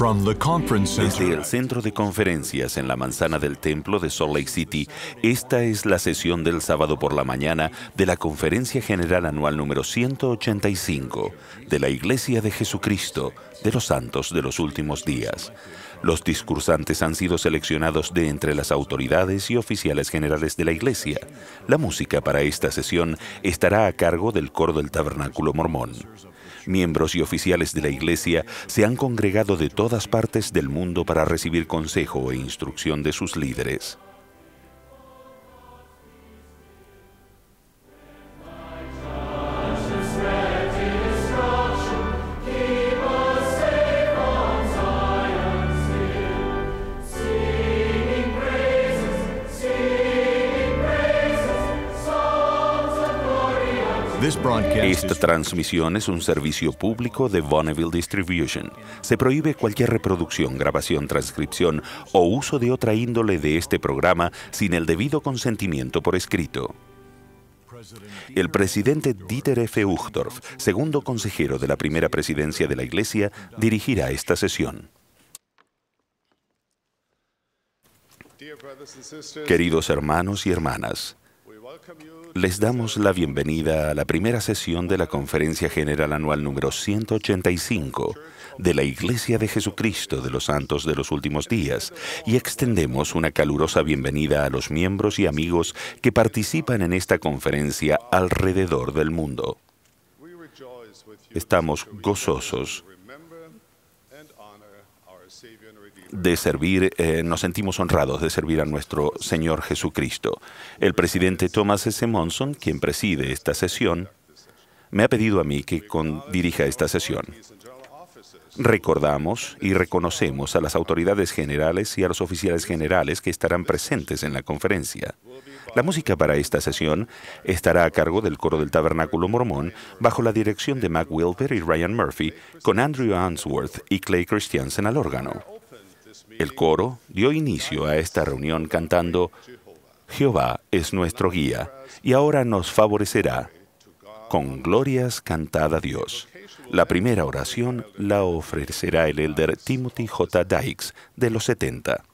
Desde el centro de conferencias en la manzana del templo de Salt Lake City, esta es la sesión del sábado por la mañana de la Conferencia General Anual número 185 de la Iglesia de Jesucristo de los Santos de los Últimos Días. Los discursantes han sido seleccionados de entre las autoridades y oficiales generales de la Iglesia. La música para esta sesión estará a cargo del coro del Tabernáculo Mormón. Miembros y oficiales de la Iglesia se han congregado de todas partes del mundo para recibir consejo e instrucción de sus líderes. Esta transmisión es un servicio público de Bonneville Distribution. Se prohíbe cualquier reproducción, grabación, transcripción o uso de otra índole de este programa sin el debido consentimiento por escrito. El presidente Dieter F. Uchtdorf, segundo consejero de la primera presidencia de la Iglesia, dirigirá esta sesión. Queridos hermanos y hermanas, les damos la bienvenida a la primera sesión de la Conferencia General Anual número 185 de la Iglesia de Jesucristo de los Santos de los Últimos Días y extendemos una calurosa bienvenida a los miembros y amigos que participan en esta conferencia alrededor del mundo. Estamos gozosos de servir, eh, nos sentimos honrados de servir a nuestro Señor Jesucristo. El presidente Thomas S. Monson, quien preside esta sesión, me ha pedido a mí que dirija esta sesión. Recordamos y reconocemos a las autoridades generales y a los oficiales generales que estarán presentes en la conferencia. La música para esta sesión estará a cargo del coro del Tabernáculo Mormón bajo la dirección de Mac Wilber y Ryan Murphy, con Andrew Answorth y Clay Christiansen al órgano. El coro dio inicio a esta reunión cantando, Jehová es nuestro guía y ahora nos favorecerá. Con glorias cantada a Dios. La primera oración la ofrecerá el elder Timothy J. Dykes de los 70.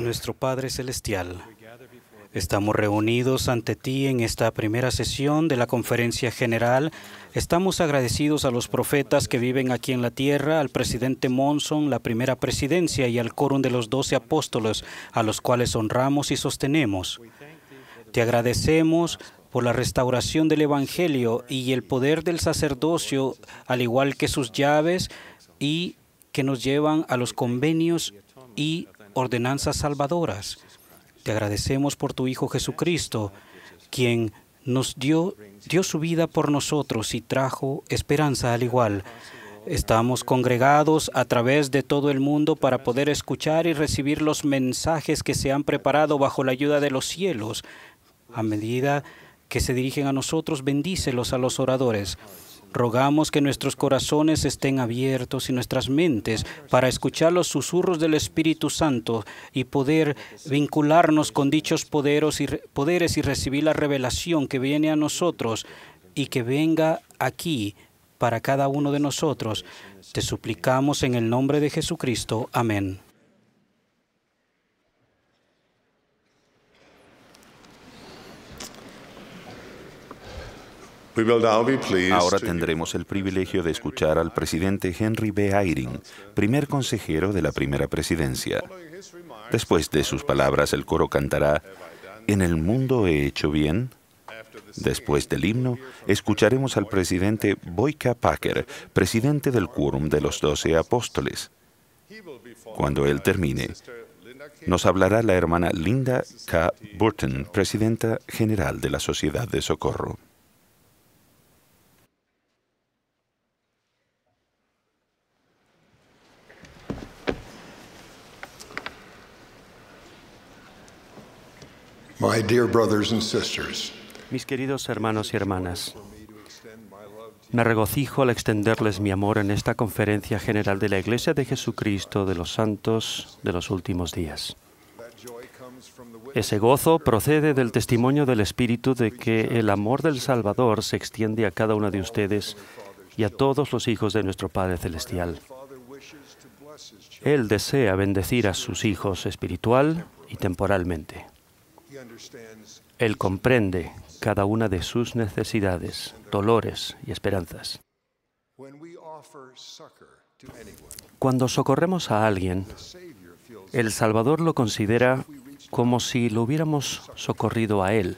Nuestro Padre Celestial, estamos reunidos ante ti en esta primera sesión de la Conferencia General. Estamos agradecidos a los profetas que viven aquí en la tierra, al presidente Monson, la primera presidencia y al quórum de los doce apóstoles, a los cuales honramos y sostenemos. Te agradecemos por la restauración del Evangelio y el poder del sacerdocio, al igual que sus llaves, y que nos llevan a los convenios y ordenanzas salvadoras. Te agradecemos por tu Hijo Jesucristo, quien nos dio, dio su vida por nosotros y trajo esperanza al igual. Estamos congregados a través de todo el mundo para poder escuchar y recibir los mensajes que se han preparado bajo la ayuda de los cielos. A medida que se dirigen a nosotros, bendícelos a los oradores. Rogamos que nuestros corazones estén abiertos y nuestras mentes para escuchar los susurros del Espíritu Santo y poder vincularnos con dichos poderes y, poderes y recibir la revelación que viene a nosotros y que venga aquí para cada uno de nosotros. Te suplicamos en el nombre de Jesucristo. Amén. Ahora tendremos el privilegio de escuchar al presidente Henry B. Eyring, primer consejero de la primera presidencia. Después de sus palabras, el coro cantará, ¿En el mundo he hecho bien? Después del himno, escucharemos al presidente Boyka Packer, presidente del Quórum de los Doce Apóstoles. Cuando él termine, nos hablará la hermana Linda K. Burton, presidenta general de la Sociedad de Socorro. Mis queridos hermanos y hermanas, me regocijo al extenderles mi amor en esta conferencia general de la Iglesia de Jesucristo de los Santos de los últimos días. Ese gozo procede del testimonio del Espíritu de que el amor del Salvador se extiende a cada uno de ustedes y a todos los hijos de nuestro Padre Celestial. Él desea bendecir a sus hijos espiritual y temporalmente. Él comprende cada una de sus necesidades, dolores y esperanzas. Cuando socorremos a alguien, el Salvador lo considera como si lo hubiéramos socorrido a Él.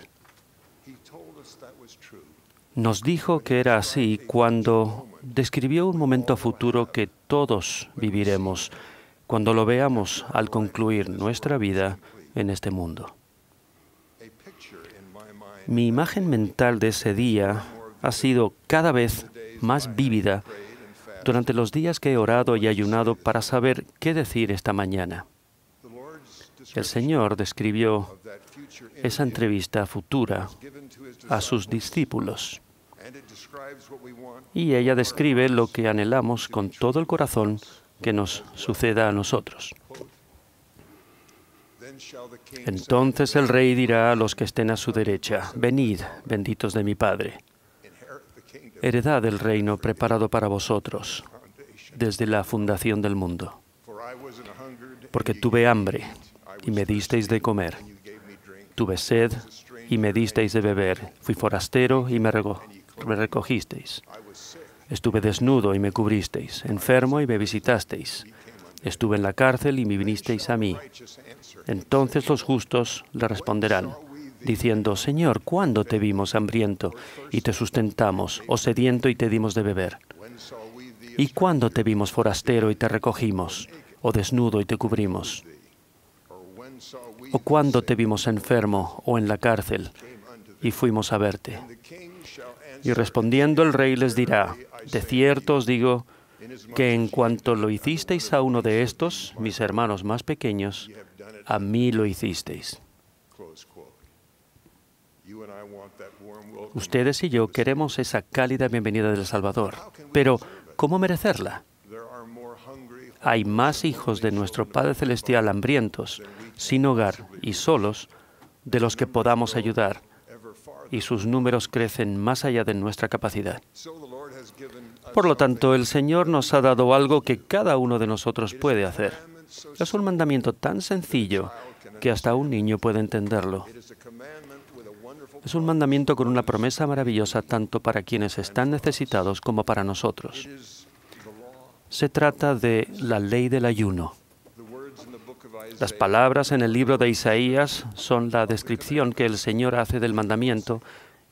Nos dijo que era así cuando describió un momento futuro que todos viviremos cuando lo veamos al concluir nuestra vida en este mundo. Mi imagen mental de ese día ha sido cada vez más vívida durante los días que he orado y ayunado para saber qué decir esta mañana. El Señor describió esa entrevista futura a sus discípulos y ella describe lo que anhelamos con todo el corazón que nos suceda a nosotros. Entonces el rey dirá a los que estén a su derecha, venid, benditos de mi Padre, heredad el reino preparado para vosotros desde la fundación del mundo. Porque tuve hambre y me disteis de comer, tuve sed y me disteis de beber, fui forastero y me, me recogisteis, estuve desnudo y me cubristeis, enfermo y me visitasteis, estuve en la cárcel y me vinisteis a mí. Entonces los justos le responderán, diciendo, Señor, ¿cuándo te vimos hambriento y te sustentamos, o sediento y te dimos de beber? ¿Y cuándo te vimos forastero y te recogimos, o desnudo y te cubrimos? ¿O cuándo te vimos enfermo o en la cárcel y fuimos a verte? Y respondiendo el rey les dirá, de cierto os digo que en cuanto lo hicisteis a uno de estos, mis hermanos más pequeños, a mí lo hicisteis. Ustedes y yo queremos esa cálida bienvenida del Salvador, pero ¿cómo merecerla? Hay más hijos de nuestro Padre Celestial hambrientos, sin hogar y solos, de los que podamos ayudar, y sus números crecen más allá de nuestra capacidad. Por lo tanto, el Señor nos ha dado algo que cada uno de nosotros puede hacer. Es un mandamiento tan sencillo que hasta un niño puede entenderlo. Es un mandamiento con una promesa maravillosa tanto para quienes están necesitados como para nosotros. Se trata de la ley del ayuno. Las palabras en el libro de Isaías son la descripción que el Señor hace del mandamiento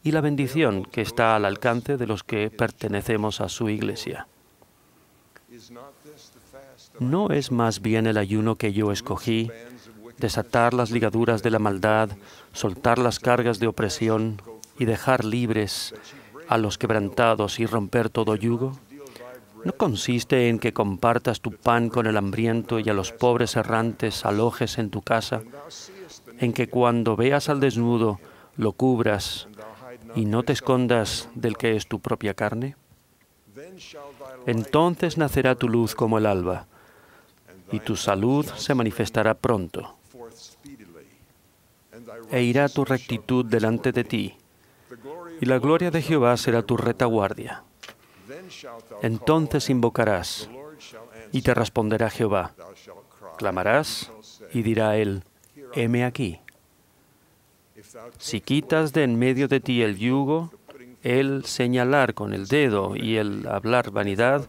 y la bendición que está al alcance de los que pertenecemos a su iglesia. ¿No es más bien el ayuno que yo escogí, desatar las ligaduras de la maldad, soltar las cargas de opresión y dejar libres a los quebrantados y romper todo yugo? ¿No consiste en que compartas tu pan con el hambriento y a los pobres errantes alojes en tu casa? ¿En que cuando veas al desnudo lo cubras y no te escondas del que es tu propia carne? Entonces nacerá tu luz como el alba, y tu salud se manifestará pronto, e irá tu rectitud delante de ti, y la gloria de Jehová será tu retaguardia. Entonces invocarás, y te responderá Jehová. Clamarás, y dirá él, heme aquí. Si quitas de en medio de ti el yugo, el señalar con el dedo y el hablar vanidad,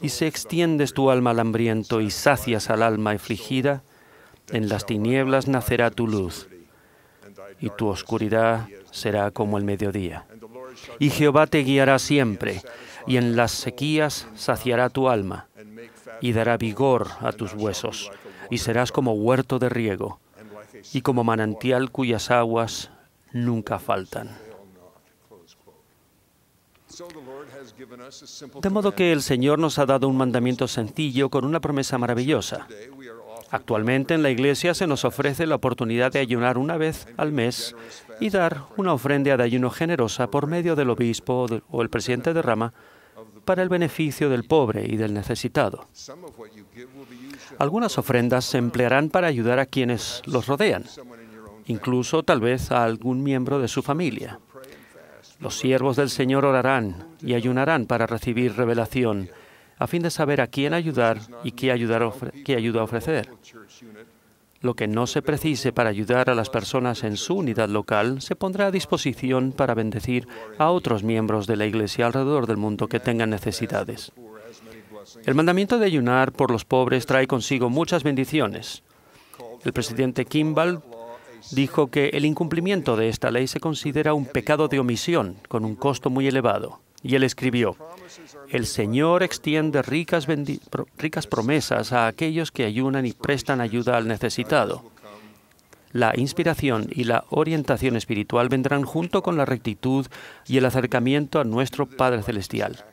y se extiendes tu alma al hambriento y sacias al alma afligida, en las tinieblas nacerá tu luz, y tu oscuridad será como el mediodía. Y Jehová te guiará siempre, y en las sequías saciará tu alma, y dará vigor a tus huesos, y serás como huerto de riego, y como manantial cuyas aguas nunca faltan. De modo que el Señor nos ha dado un mandamiento sencillo con una promesa maravillosa. Actualmente en la iglesia se nos ofrece la oportunidad de ayunar una vez al mes y dar una ofrenda de ayuno generosa por medio del obispo o el presidente de rama para el beneficio del pobre y del necesitado. Algunas ofrendas se emplearán para ayudar a quienes los rodean, incluso tal vez a algún miembro de su familia. Los siervos del Señor orarán y ayunarán para recibir revelación, a fin de saber a quién ayudar y qué, ayuda a ofrecer. Lo que no se precise para ayudar a las personas en su unidad local se pondrá a disposición para bendecir a otros miembros de la Iglesia alrededor del mundo que tengan necesidades. El mandamiento de ayunar por los pobres trae consigo muchas bendiciones. El presidente Kimball dijo que el incumplimiento de esta ley se considera un pecado de omisión con un costo muy elevado. Y él escribió, el Señor extiende ricas, ricas promesas a aquellos que ayunan y prestan ayuda al necesitado. La inspiración y la orientación espiritual vendrán junto con la rectitud y el acercamiento a nuestro Padre Celestial.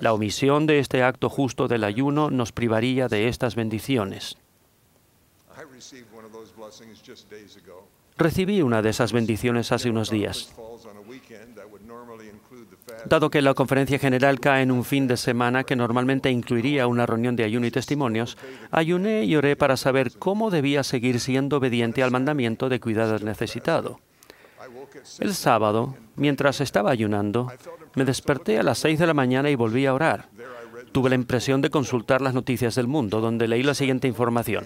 La omisión de este acto justo del ayuno nos privaría de estas bendiciones. Recibí una de esas bendiciones hace unos días. Dado que la conferencia general cae en un fin de semana que normalmente incluiría una reunión de ayuno y testimonios, ayuné y oré para saber cómo debía seguir siendo obediente al mandamiento de cuidar del necesitado. El sábado, mientras estaba ayunando, me desperté a las seis de la mañana y volví a orar. Tuve la impresión de consultar las noticias del mundo, donde leí la siguiente información.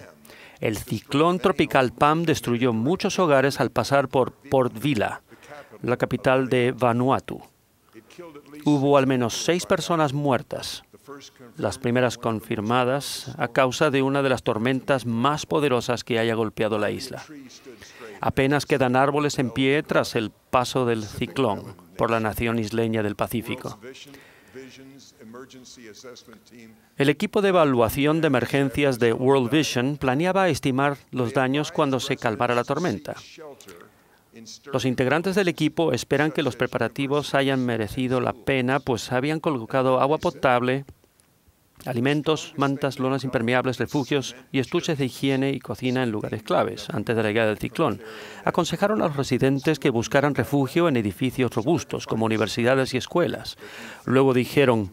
El ciclón tropical Pam destruyó muchos hogares al pasar por Port Vila, la capital de Vanuatu hubo al menos seis personas muertas, las primeras confirmadas a causa de una de las tormentas más poderosas que haya golpeado la isla. Apenas quedan árboles en pie tras el paso del ciclón por la nación isleña del Pacífico. El equipo de evaluación de emergencias de World Vision planeaba estimar los daños cuando se calmara la tormenta. Los integrantes del equipo esperan que los preparativos hayan merecido la pena, pues habían colocado agua potable, alimentos, mantas, lonas impermeables, refugios y estuches de higiene y cocina en lugares claves antes de la llegada del ciclón. Aconsejaron a los residentes que buscaran refugio en edificios robustos como universidades y escuelas. Luego dijeron,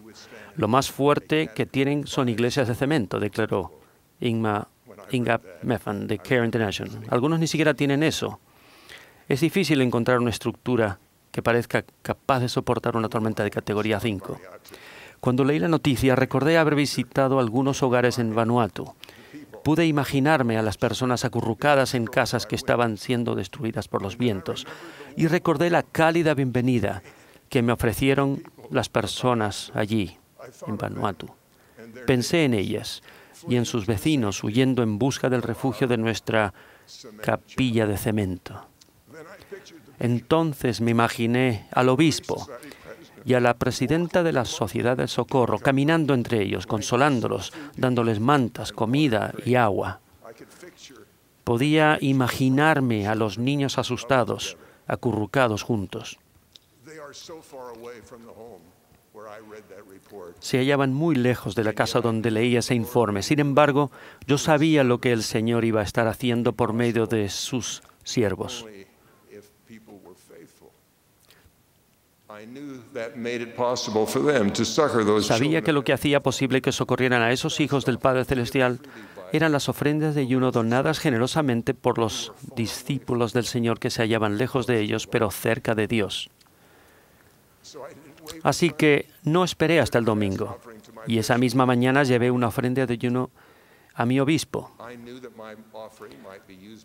lo más fuerte que tienen son iglesias de cemento, declaró Inga Mefan de Care International. Algunos ni siquiera tienen eso. Es difícil encontrar una estructura que parezca capaz de soportar una tormenta de categoría 5. Cuando leí la noticia recordé haber visitado algunos hogares en Vanuatu. Pude imaginarme a las personas acurrucadas en casas que estaban siendo destruidas por los vientos y recordé la cálida bienvenida que me ofrecieron las personas allí, en Vanuatu. Pensé en ellas y en sus vecinos huyendo en busca del refugio de nuestra capilla de cemento. Entonces me imaginé al obispo y a la presidenta de la Sociedad de Socorro caminando entre ellos, consolándolos, dándoles mantas, comida y agua. Podía imaginarme a los niños asustados, acurrucados juntos. Se hallaban muy lejos de la casa donde leí ese informe. Sin embargo, yo sabía lo que el Señor iba a estar haciendo por medio de sus siervos. Sabía que lo que hacía posible que socorrieran a esos hijos del Padre Celestial eran las ofrendas de ayuno donadas generosamente por los discípulos del Señor que se hallaban lejos de ellos, pero cerca de Dios. Así que no esperé hasta el domingo y esa misma mañana llevé una ofrenda de ayuno a mi obispo.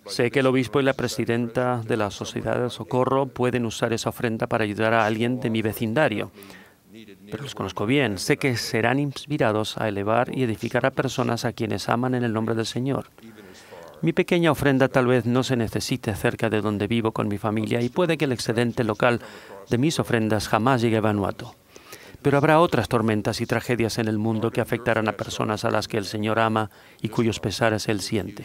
Sé que el obispo y la presidenta de la Sociedad de Socorro pueden usar esa ofrenda para ayudar a alguien de mi vecindario, pero los conozco bien. Sé que serán inspirados a elevar y edificar a personas a quienes aman en el nombre del Señor. Mi pequeña ofrenda tal vez no se necesite cerca de donde vivo con mi familia y puede que el excedente local de mis ofrendas jamás llegue a Vanuatu. Pero habrá otras tormentas y tragedias en el mundo que afectarán a personas a las que el Señor ama y cuyos pesares Él siente.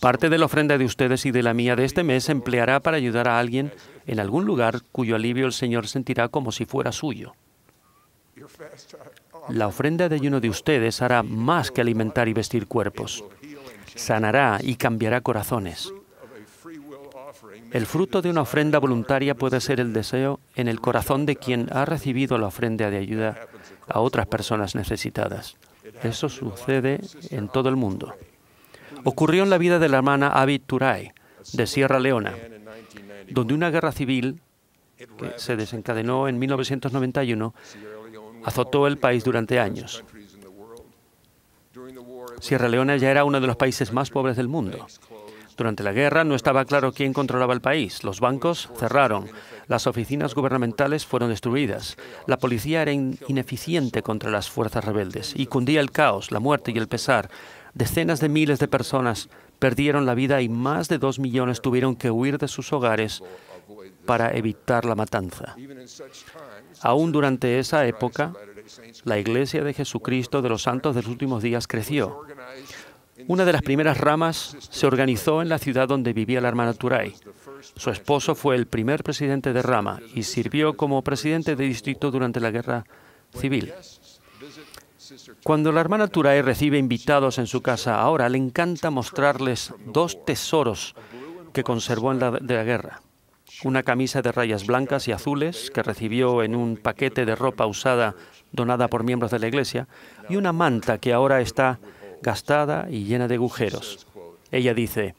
Parte de la ofrenda de ustedes y de la mía de este mes se empleará para ayudar a alguien en algún lugar cuyo alivio el Señor sentirá como si fuera suyo. La ofrenda de ayuno de ustedes hará más que alimentar y vestir cuerpos. Sanará y cambiará corazones. El fruto de una ofrenda voluntaria puede ser el deseo en el corazón de quien ha recibido la ofrenda de ayuda a otras personas necesitadas. Eso sucede en todo el mundo. Ocurrió en la vida de la hermana Abid Turay, de Sierra Leona, donde una guerra civil que se desencadenó en 1991 azotó el país durante años. Sierra Leona ya era uno de los países más pobres del mundo. Durante la guerra no estaba claro quién controlaba el país. Los bancos cerraron, las oficinas gubernamentales fueron destruidas, la policía era ineficiente contra las fuerzas rebeldes y cundía el caos, la muerte y el pesar. Decenas de miles de personas perdieron la vida y más de dos millones tuvieron que huir de sus hogares para evitar la matanza. Aún durante esa época, la Iglesia de Jesucristo de los Santos de los Últimos Días creció. Una de las primeras ramas se organizó en la ciudad donde vivía la hermana Turay. Su esposo fue el primer presidente de Rama y sirvió como presidente de distrito durante la guerra civil. Cuando la hermana Turay recibe invitados en su casa ahora, le encanta mostrarles dos tesoros que conservó en la, de la guerra. Una camisa de rayas blancas y azules que recibió en un paquete de ropa usada donada por miembros de la iglesia y una manta que ahora está gastada y llena de agujeros. Ella dice,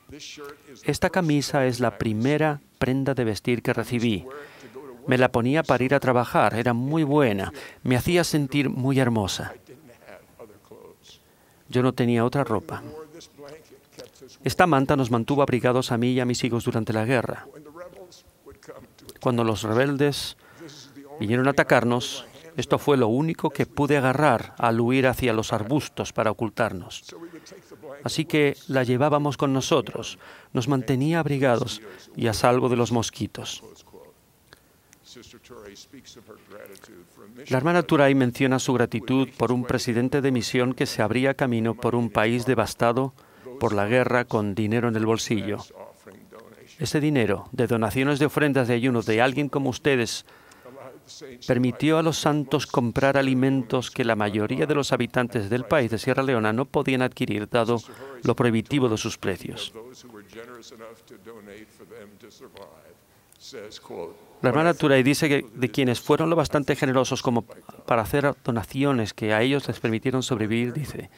esta camisa es la primera prenda de vestir que recibí. Me la ponía para ir a trabajar, era muy buena, me hacía sentir muy hermosa. Yo no tenía otra ropa. Esta manta nos mantuvo abrigados a mí y a mis hijos durante la guerra. Cuando los rebeldes vinieron a atacarnos, esto fue lo único que pude agarrar al huir hacia los arbustos para ocultarnos. Así que la llevábamos con nosotros, nos mantenía abrigados y a salvo de los mosquitos. La hermana Turay menciona su gratitud por un presidente de misión que se abría camino por un país devastado por la guerra con dinero en el bolsillo. Ese dinero de donaciones de ofrendas de ayuno de alguien como ustedes permitió a los santos comprar alimentos que la mayoría de los habitantes del país de Sierra Leona no podían adquirir dado lo prohibitivo de sus precios. La hermana Turay dice que de quienes fueron lo bastante generosos como para hacer donaciones que a ellos les permitieron sobrevivir, dice,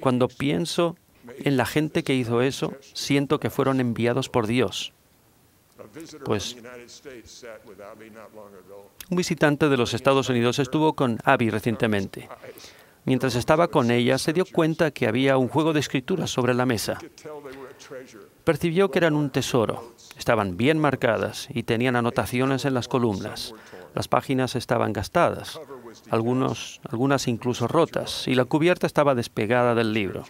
cuando pienso en la gente que hizo eso, siento que fueron enviados por Dios pues un visitante de los Estados Unidos estuvo con Abby recientemente. Mientras estaba con ella, se dio cuenta que había un juego de escrituras sobre la mesa. Percibió que eran un tesoro. Estaban bien marcadas y tenían anotaciones en las columnas. Las páginas estaban gastadas. algunas incluso rotas, y la cubierta estaba despegada del libro.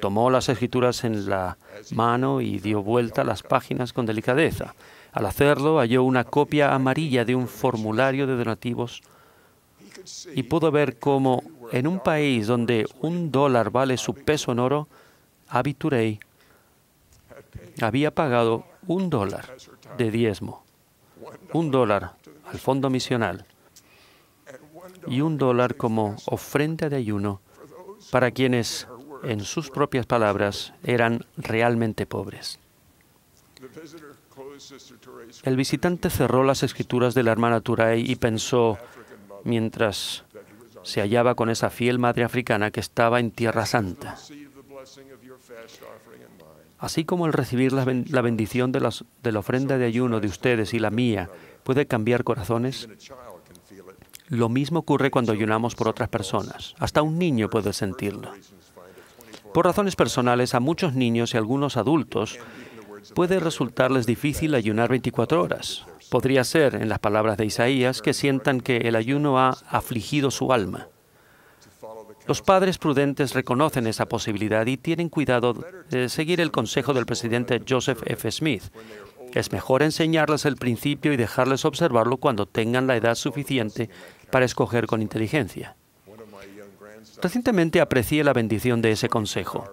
Tomó las escrituras en la mano y dio vuelta las páginas con delicadeza. Al hacerlo, halló una copia amarilla de un formulario de donativos y pudo ver cómo en un país donde un dólar vale su peso en oro, Abiturey había pagado un dólar de diezmo, un dólar al fondo misional y un dólar como ofrenda de ayuno para quienes, en sus propias palabras, eran realmente pobres. El visitante cerró las escrituras de la hermana Turay y pensó, mientras se hallaba con esa fiel madre africana que estaba en Tierra Santa. Así como el recibir la, bendición de, la ofrenda de ayuno de ustedes y la mía puede cambiar corazones, lo mismo ocurre cuando ayunamos por otras personas. Hasta un niño puede sentirlo. Por razones personales, a muchos niños y algunos adultos puede resultarles difícil ayunar 24 horas. Podría ser, en las palabras de Isaías, que sientan que el ayuno ha afligido su alma. Los padres prudentes reconocen esa posibilidad y tienen cuidado de seguir el consejo del presidente Joseph F. Smith. Es mejor enseñarles el principio y dejarles observarlo cuando tengan la edad suficiente para escoger con inteligencia. Recientemente aprecié la bendición de ese consejo.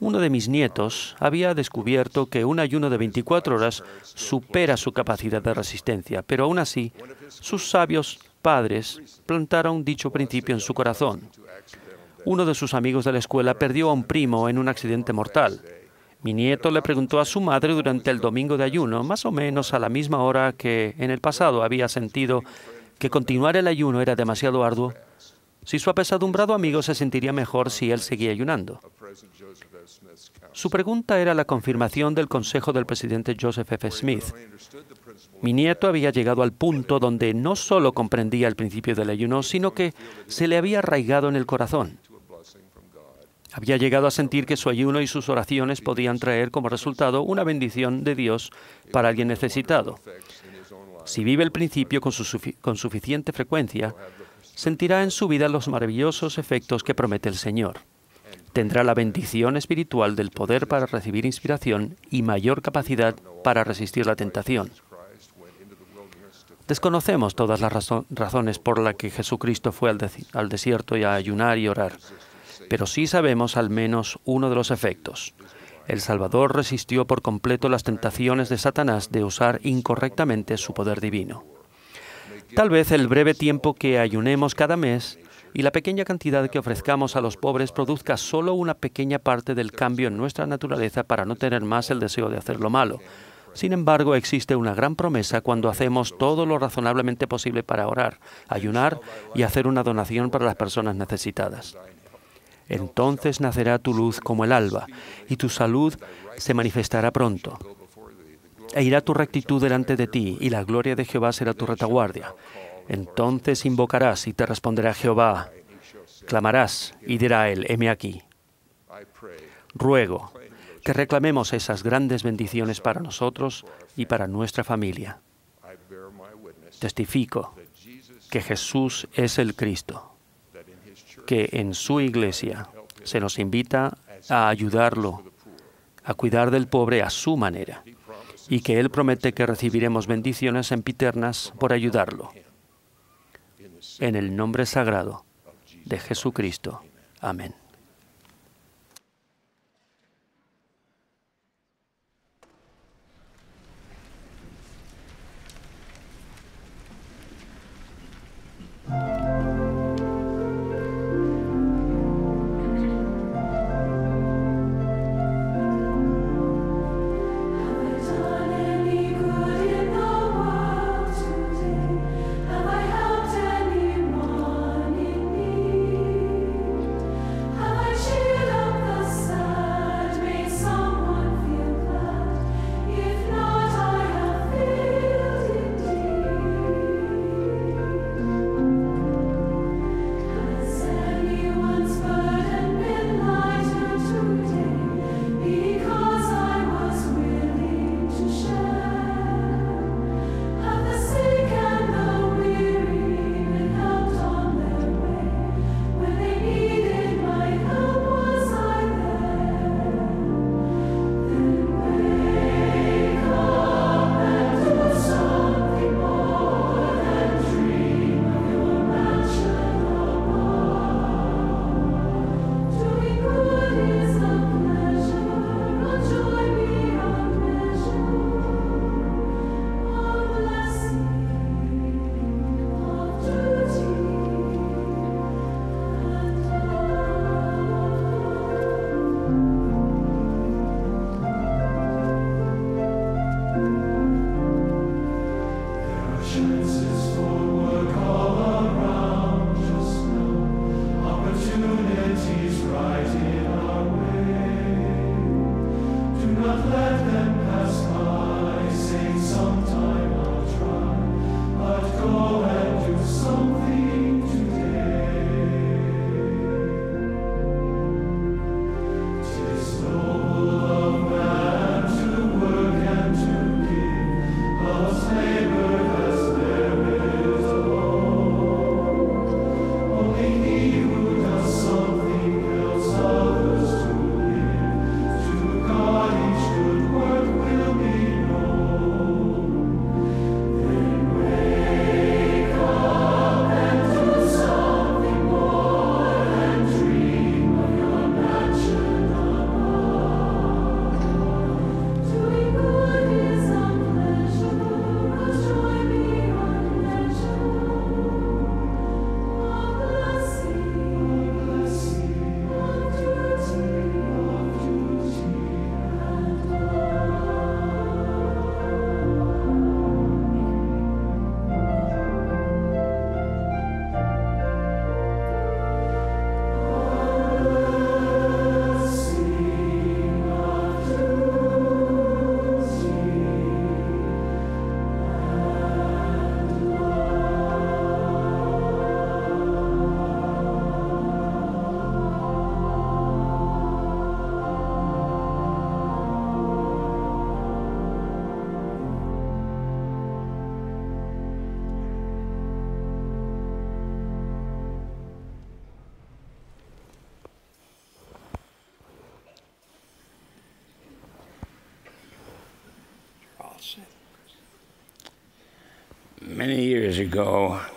Uno de mis nietos había descubierto que un ayuno de 24 horas supera su capacidad de resistencia, pero aún así, sus sabios padres plantaron dicho principio en su corazón. Uno de sus amigos de la escuela perdió a un primo en un accidente mortal. Mi nieto le preguntó a su madre durante el domingo de ayuno, más o menos a la misma hora que en el pasado había sentido que continuar el ayuno era demasiado arduo, si su apesadumbrado amigo se sentiría mejor si él seguía ayunando. Su pregunta era la confirmación del consejo del presidente Joseph F. Smith. Mi nieto había llegado al punto donde no solo comprendía el principio del ayuno, sino que se le había arraigado en el corazón. Había llegado a sentir que su ayuno y sus oraciones podían traer como resultado una bendición de Dios para alguien necesitado. Si vive el principio con, con suficiente frecuencia, sentirá en su vida los maravillosos efectos que promete el Señor. Tendrá la bendición espiritual del poder para recibir inspiración y mayor capacidad para resistir la tentación. Desconocemos todas las razones por las que Jesucristo fue al desierto y a ayunar y orar pero sí sabemos al menos uno de los efectos. El Salvador resistió por completo las tentaciones de Satanás de usar incorrectamente su poder divino. Tal vez el breve tiempo que ayunemos cada mes y la pequeña cantidad que ofrezcamos a los pobres produzca solo una pequeña parte del cambio en nuestra naturaleza para no tener más el deseo de hacer lo malo. Sin embargo, existe una gran promesa cuando hacemos todo lo razonablemente posible para orar, ayunar y hacer una donación para las personas necesitadas. Entonces nacerá tu luz como el alba, y tu salud se manifestará pronto. E irá tu rectitud delante de ti, y la gloria de Jehová será tu retaguardia. Entonces invocarás y te responderá Jehová. Clamarás y dirá él, heme aquí. Ruego que reclamemos esas grandes bendiciones para nosotros y para nuestra familia. Testifico que Jesús es el Cristo que en su iglesia se nos invita a ayudarlo, a cuidar del pobre a su manera, y que Él promete que recibiremos bendiciones sempiternas por ayudarlo. En el nombre sagrado de Jesucristo. Amén.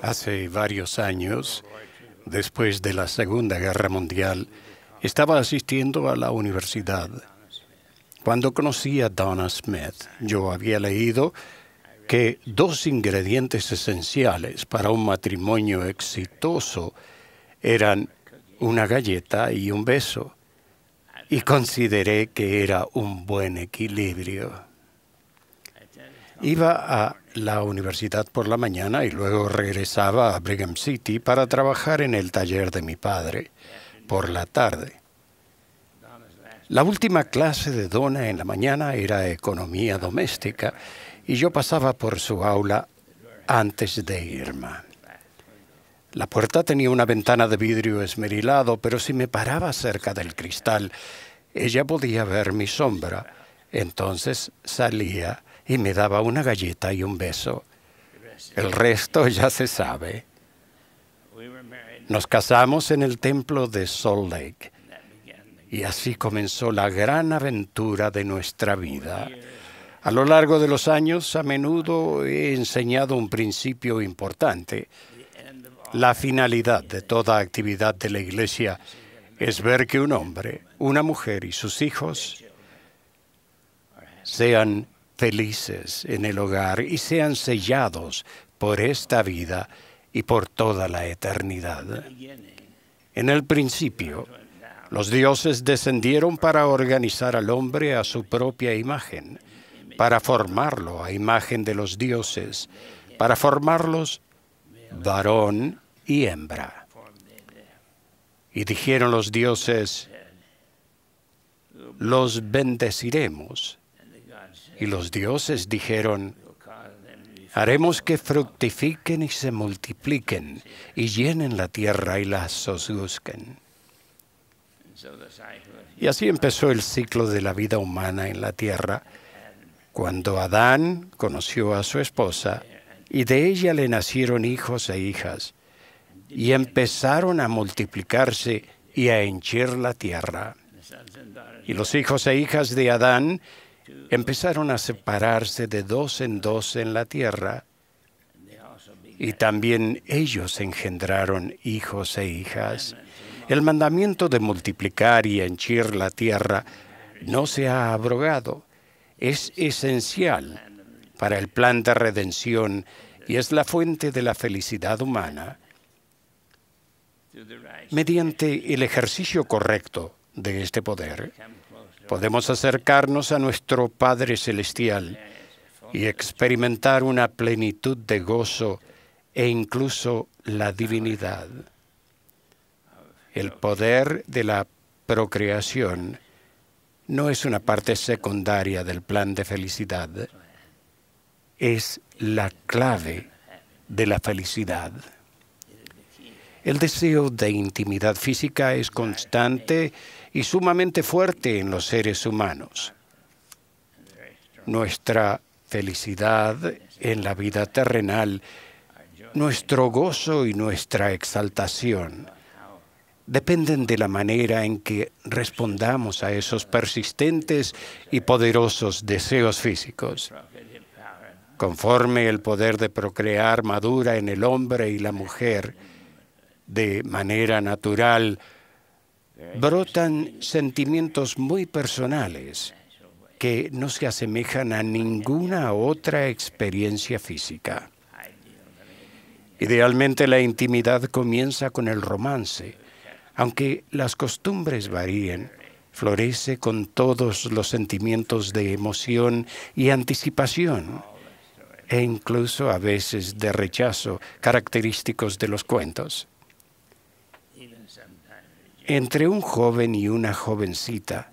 Hace varios años, después de la Segunda Guerra Mundial, estaba asistiendo a la universidad. Cuando conocí a Donna Smith, yo había leído que dos ingredientes esenciales para un matrimonio exitoso eran una galleta y un beso, y consideré que era un buen equilibrio. Iba a la universidad por la mañana y luego regresaba a Brigham City para trabajar en el taller de mi padre por la tarde. La última clase de Donna en la mañana era economía doméstica y yo pasaba por su aula antes de irme. La puerta tenía una ventana de vidrio esmerilado, pero si me paraba cerca del cristal, ella podía ver mi sombra. Entonces salía y me daba una galleta y un beso. El resto ya se sabe. Nos casamos en el templo de Salt Lake y así comenzó la gran aventura de nuestra vida. A lo largo de los años, a menudo he enseñado un principio importante. La finalidad de toda actividad de la Iglesia es ver que un hombre, una mujer y sus hijos sean felices en el hogar y sean sellados por esta vida y por toda la eternidad. En el principio, los dioses descendieron para organizar al hombre a su propia imagen para formarlo a imagen de los dioses, para formarlos varón y hembra. Y dijeron los dioses, los bendeciremos. Y los dioses dijeron, haremos que fructifiquen y se multipliquen y llenen la tierra y la sosuzquen. Y así empezó el ciclo de la vida humana en la tierra cuando Adán conoció a su esposa, y de ella le nacieron hijos e hijas, y empezaron a multiplicarse y a henchir la tierra. Y los hijos e hijas de Adán empezaron a separarse de dos en dos en la tierra, y también ellos engendraron hijos e hijas. El mandamiento de multiplicar y henchir la tierra no se ha abrogado, es esencial para el plan de redención y es la fuente de la felicidad humana. Mediante el ejercicio correcto de este poder, podemos acercarnos a nuestro Padre Celestial y experimentar una plenitud de gozo e incluso la divinidad. El poder de la procreación no es una parte secundaria del plan de felicidad, es la clave de la felicidad. El deseo de intimidad física es constante y sumamente fuerte en los seres humanos. Nuestra felicidad en la vida terrenal, nuestro gozo y nuestra exaltación dependen de la manera en que respondamos a esos persistentes y poderosos deseos físicos. Conforme el poder de procrear madura en el hombre y la mujer de manera natural, brotan sentimientos muy personales que no se asemejan a ninguna otra experiencia física. Idealmente la intimidad comienza con el romance, aunque las costumbres varíen, florece con todos los sentimientos de emoción y anticipación e incluso a veces de rechazo característicos de los cuentos. Entre un joven y una jovencita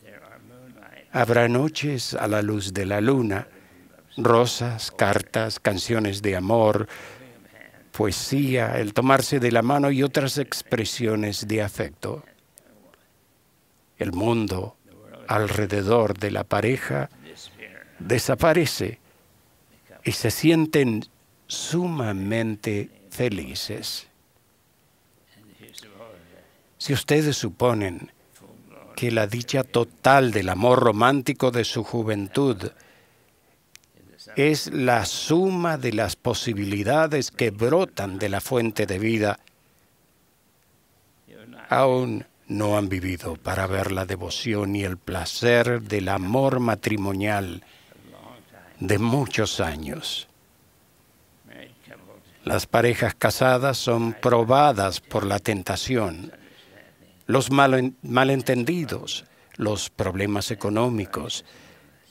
habrá noches a la luz de la luna, rosas, cartas, canciones de amor, poesía, el tomarse de la mano y otras expresiones de afecto. El mundo alrededor de la pareja desaparece y se sienten sumamente felices. Si ustedes suponen que la dicha total del amor romántico de su juventud es la suma de las posibilidades que brotan de la fuente de vida, aún no han vivido para ver la devoción y el placer del amor matrimonial de muchos años. Las parejas casadas son probadas por la tentación, los malentendidos, los problemas económicos,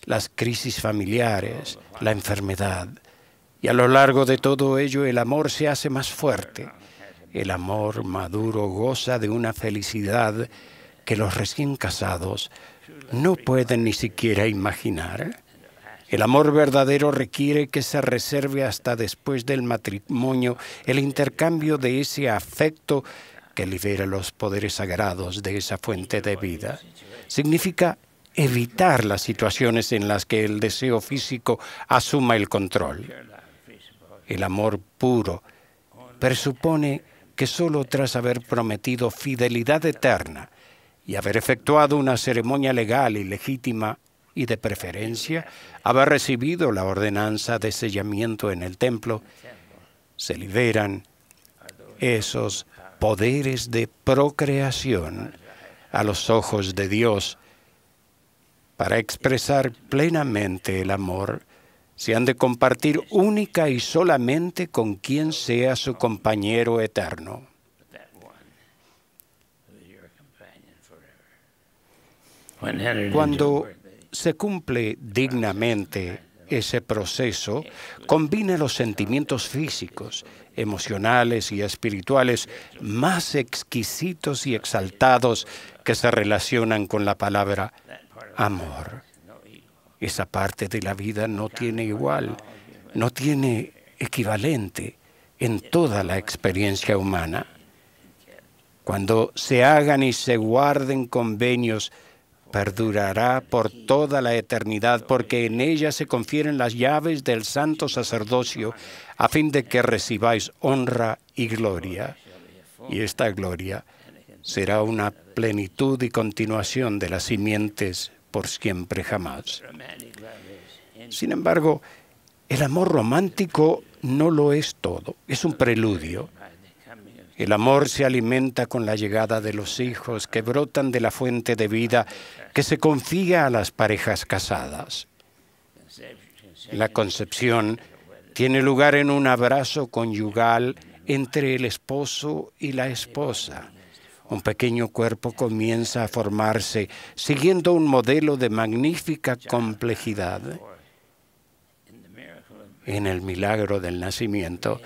las crisis familiares, la enfermedad. Y a lo largo de todo ello el amor se hace más fuerte. El amor maduro goza de una felicidad que los recién casados no pueden ni siquiera imaginar. El amor verdadero requiere que se reserve hasta después del matrimonio el intercambio de ese afecto que libera los poderes sagrados de esa fuente de vida. Significa evitar las situaciones en las que el deseo físico asuma el control. El amor puro presupone que solo tras haber prometido fidelidad eterna y haber efectuado una ceremonia legal y legítima y de preferencia haber recibido la ordenanza de sellamiento en el templo, se liberan esos poderes de procreación a los ojos de Dios para expresar plenamente el amor, se han de compartir única y solamente con quien sea su compañero eterno. Cuando se cumple dignamente ese proceso, combina los sentimientos físicos, emocionales y espirituales más exquisitos y exaltados que se relacionan con la palabra amor. Esa parte de la vida no tiene igual, no tiene equivalente en toda la experiencia humana. Cuando se hagan y se guarden convenios perdurará por toda la eternidad, porque en ella se confieren las llaves del santo sacerdocio, a fin de que recibáis honra y gloria. Y esta gloria será una plenitud y continuación de las simientes por siempre jamás. Sin embargo, el amor romántico no lo es todo, es un preludio. El amor se alimenta con la llegada de los hijos que brotan de la fuente de vida que se confía a las parejas casadas. La concepción tiene lugar en un abrazo conyugal entre el esposo y la esposa. Un pequeño cuerpo comienza a formarse siguiendo un modelo de magnífica complejidad. En el milagro del nacimiento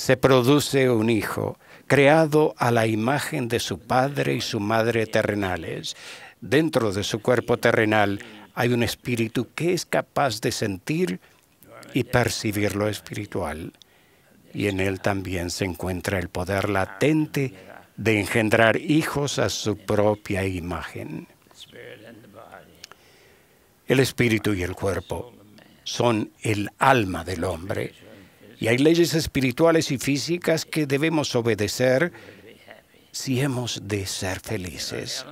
se produce un hijo creado a la imagen de su padre y su madre terrenales. Dentro de su cuerpo terrenal hay un espíritu que es capaz de sentir y percibir lo espiritual. Y en él también se encuentra el poder latente de engendrar hijos a su propia imagen. El espíritu y el cuerpo son el alma del hombre y hay leyes espirituales y físicas que debemos obedecer si hemos de ser felices.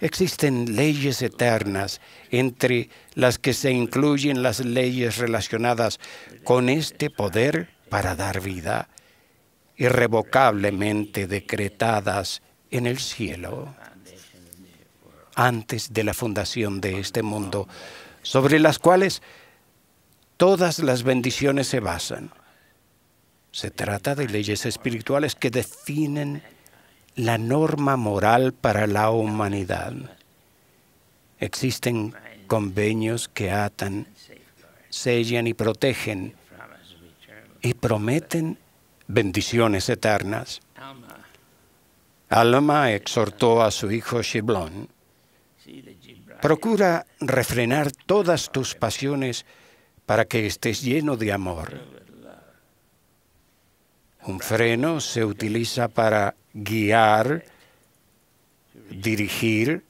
Existen leyes eternas entre las que se incluyen las leyes relacionadas con este poder para dar vida, irrevocablemente decretadas en el cielo antes de la fundación de este mundo, sobre las cuales todas las bendiciones se basan. Se trata de leyes espirituales que definen la norma moral para la humanidad. Existen convenios que atan, sellan y protegen y prometen bendiciones eternas. Alma exhortó a su hijo Shiblon, procura refrenar todas tus pasiones para que estés lleno de amor. Un freno se utiliza para guiar, dirigir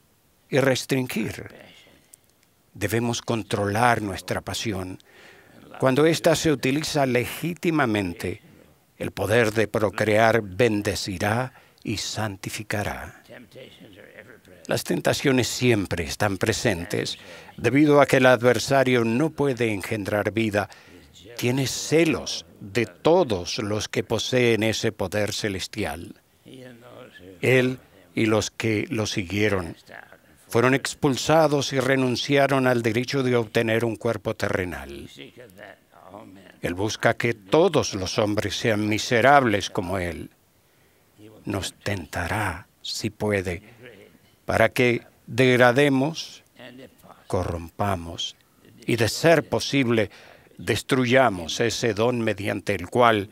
y restringir. Debemos controlar nuestra pasión. Cuando ésta se utiliza legítimamente, el poder de procrear bendecirá y santificará. Las tentaciones siempre están presentes. Debido a que el adversario no puede engendrar vida, tiene celos de todos los que poseen ese poder celestial. Él y los que lo siguieron fueron expulsados y renunciaron al derecho de obtener un cuerpo terrenal. Él busca que todos los hombres sean miserables como Él. Nos tentará, si puede, para que degrademos, corrompamos y, de ser posible, destruyamos ese don mediante el cual,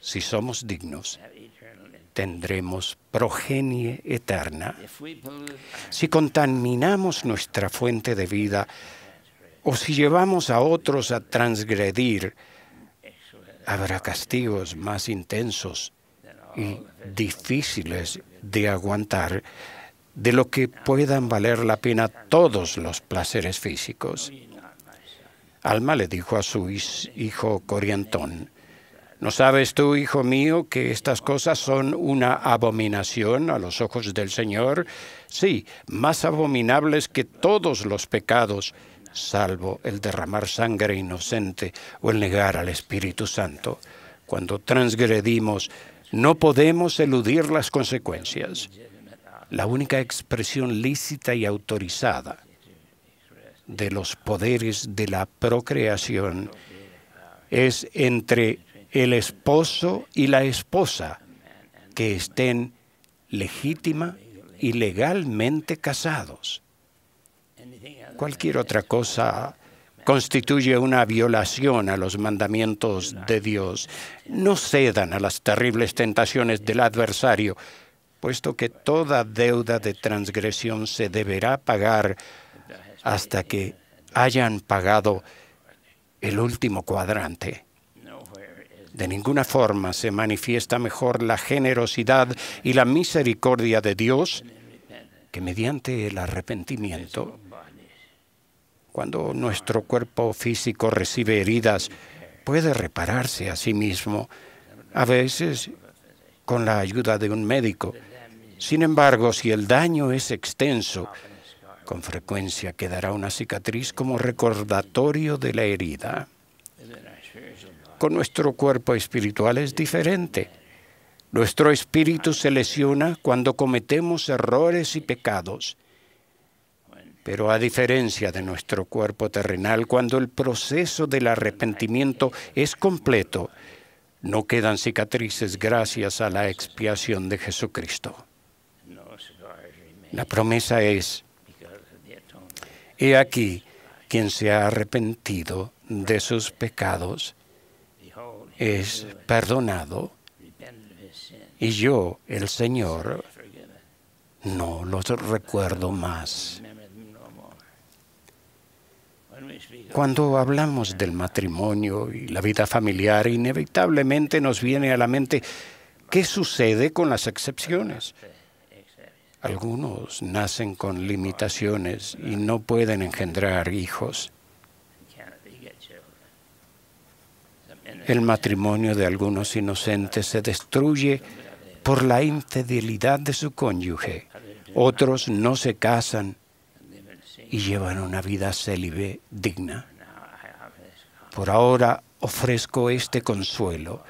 si somos dignos, tendremos progenie eterna. Si contaminamos nuestra fuente de vida o si llevamos a otros a transgredir, habrá castigos más intensos y difíciles de aguantar de lo que puedan valer la pena todos los placeres físicos. Alma le dijo a su hijo Coriantón, ¿no sabes tú, hijo mío, que estas cosas son una abominación a los ojos del Señor? Sí, más abominables que todos los pecados, salvo el derramar sangre inocente o el negar al Espíritu Santo. Cuando transgredimos, no podemos eludir las consecuencias. La única expresión lícita y autorizada de los poderes de la procreación es entre el esposo y la esposa que estén legítima y legalmente casados. Cualquier otra cosa constituye una violación a los mandamientos de Dios. No cedan a las terribles tentaciones del adversario, puesto que toda deuda de transgresión se deberá pagar hasta que hayan pagado el último cuadrante. De ninguna forma se manifiesta mejor la generosidad y la misericordia de Dios que mediante el arrepentimiento. Cuando nuestro cuerpo físico recibe heridas, puede repararse a sí mismo, a veces con la ayuda de un médico. Sin embargo, si el daño es extenso, con frecuencia quedará una cicatriz como recordatorio de la herida. Con nuestro cuerpo espiritual es diferente. Nuestro espíritu se lesiona cuando cometemos errores y pecados. Pero a diferencia de nuestro cuerpo terrenal, cuando el proceso del arrepentimiento es completo, no quedan cicatrices gracias a la expiación de Jesucristo. La promesa es, He aquí, quien se ha arrepentido de sus pecados es perdonado y yo, el Señor, no los recuerdo más. Cuando hablamos del matrimonio y la vida familiar, inevitablemente nos viene a la mente qué sucede con las excepciones. Algunos nacen con limitaciones y no pueden engendrar hijos. El matrimonio de algunos inocentes se destruye por la infidelidad de su cónyuge. Otros no se casan y llevan una vida célibe digna. Por ahora ofrezco este consuelo.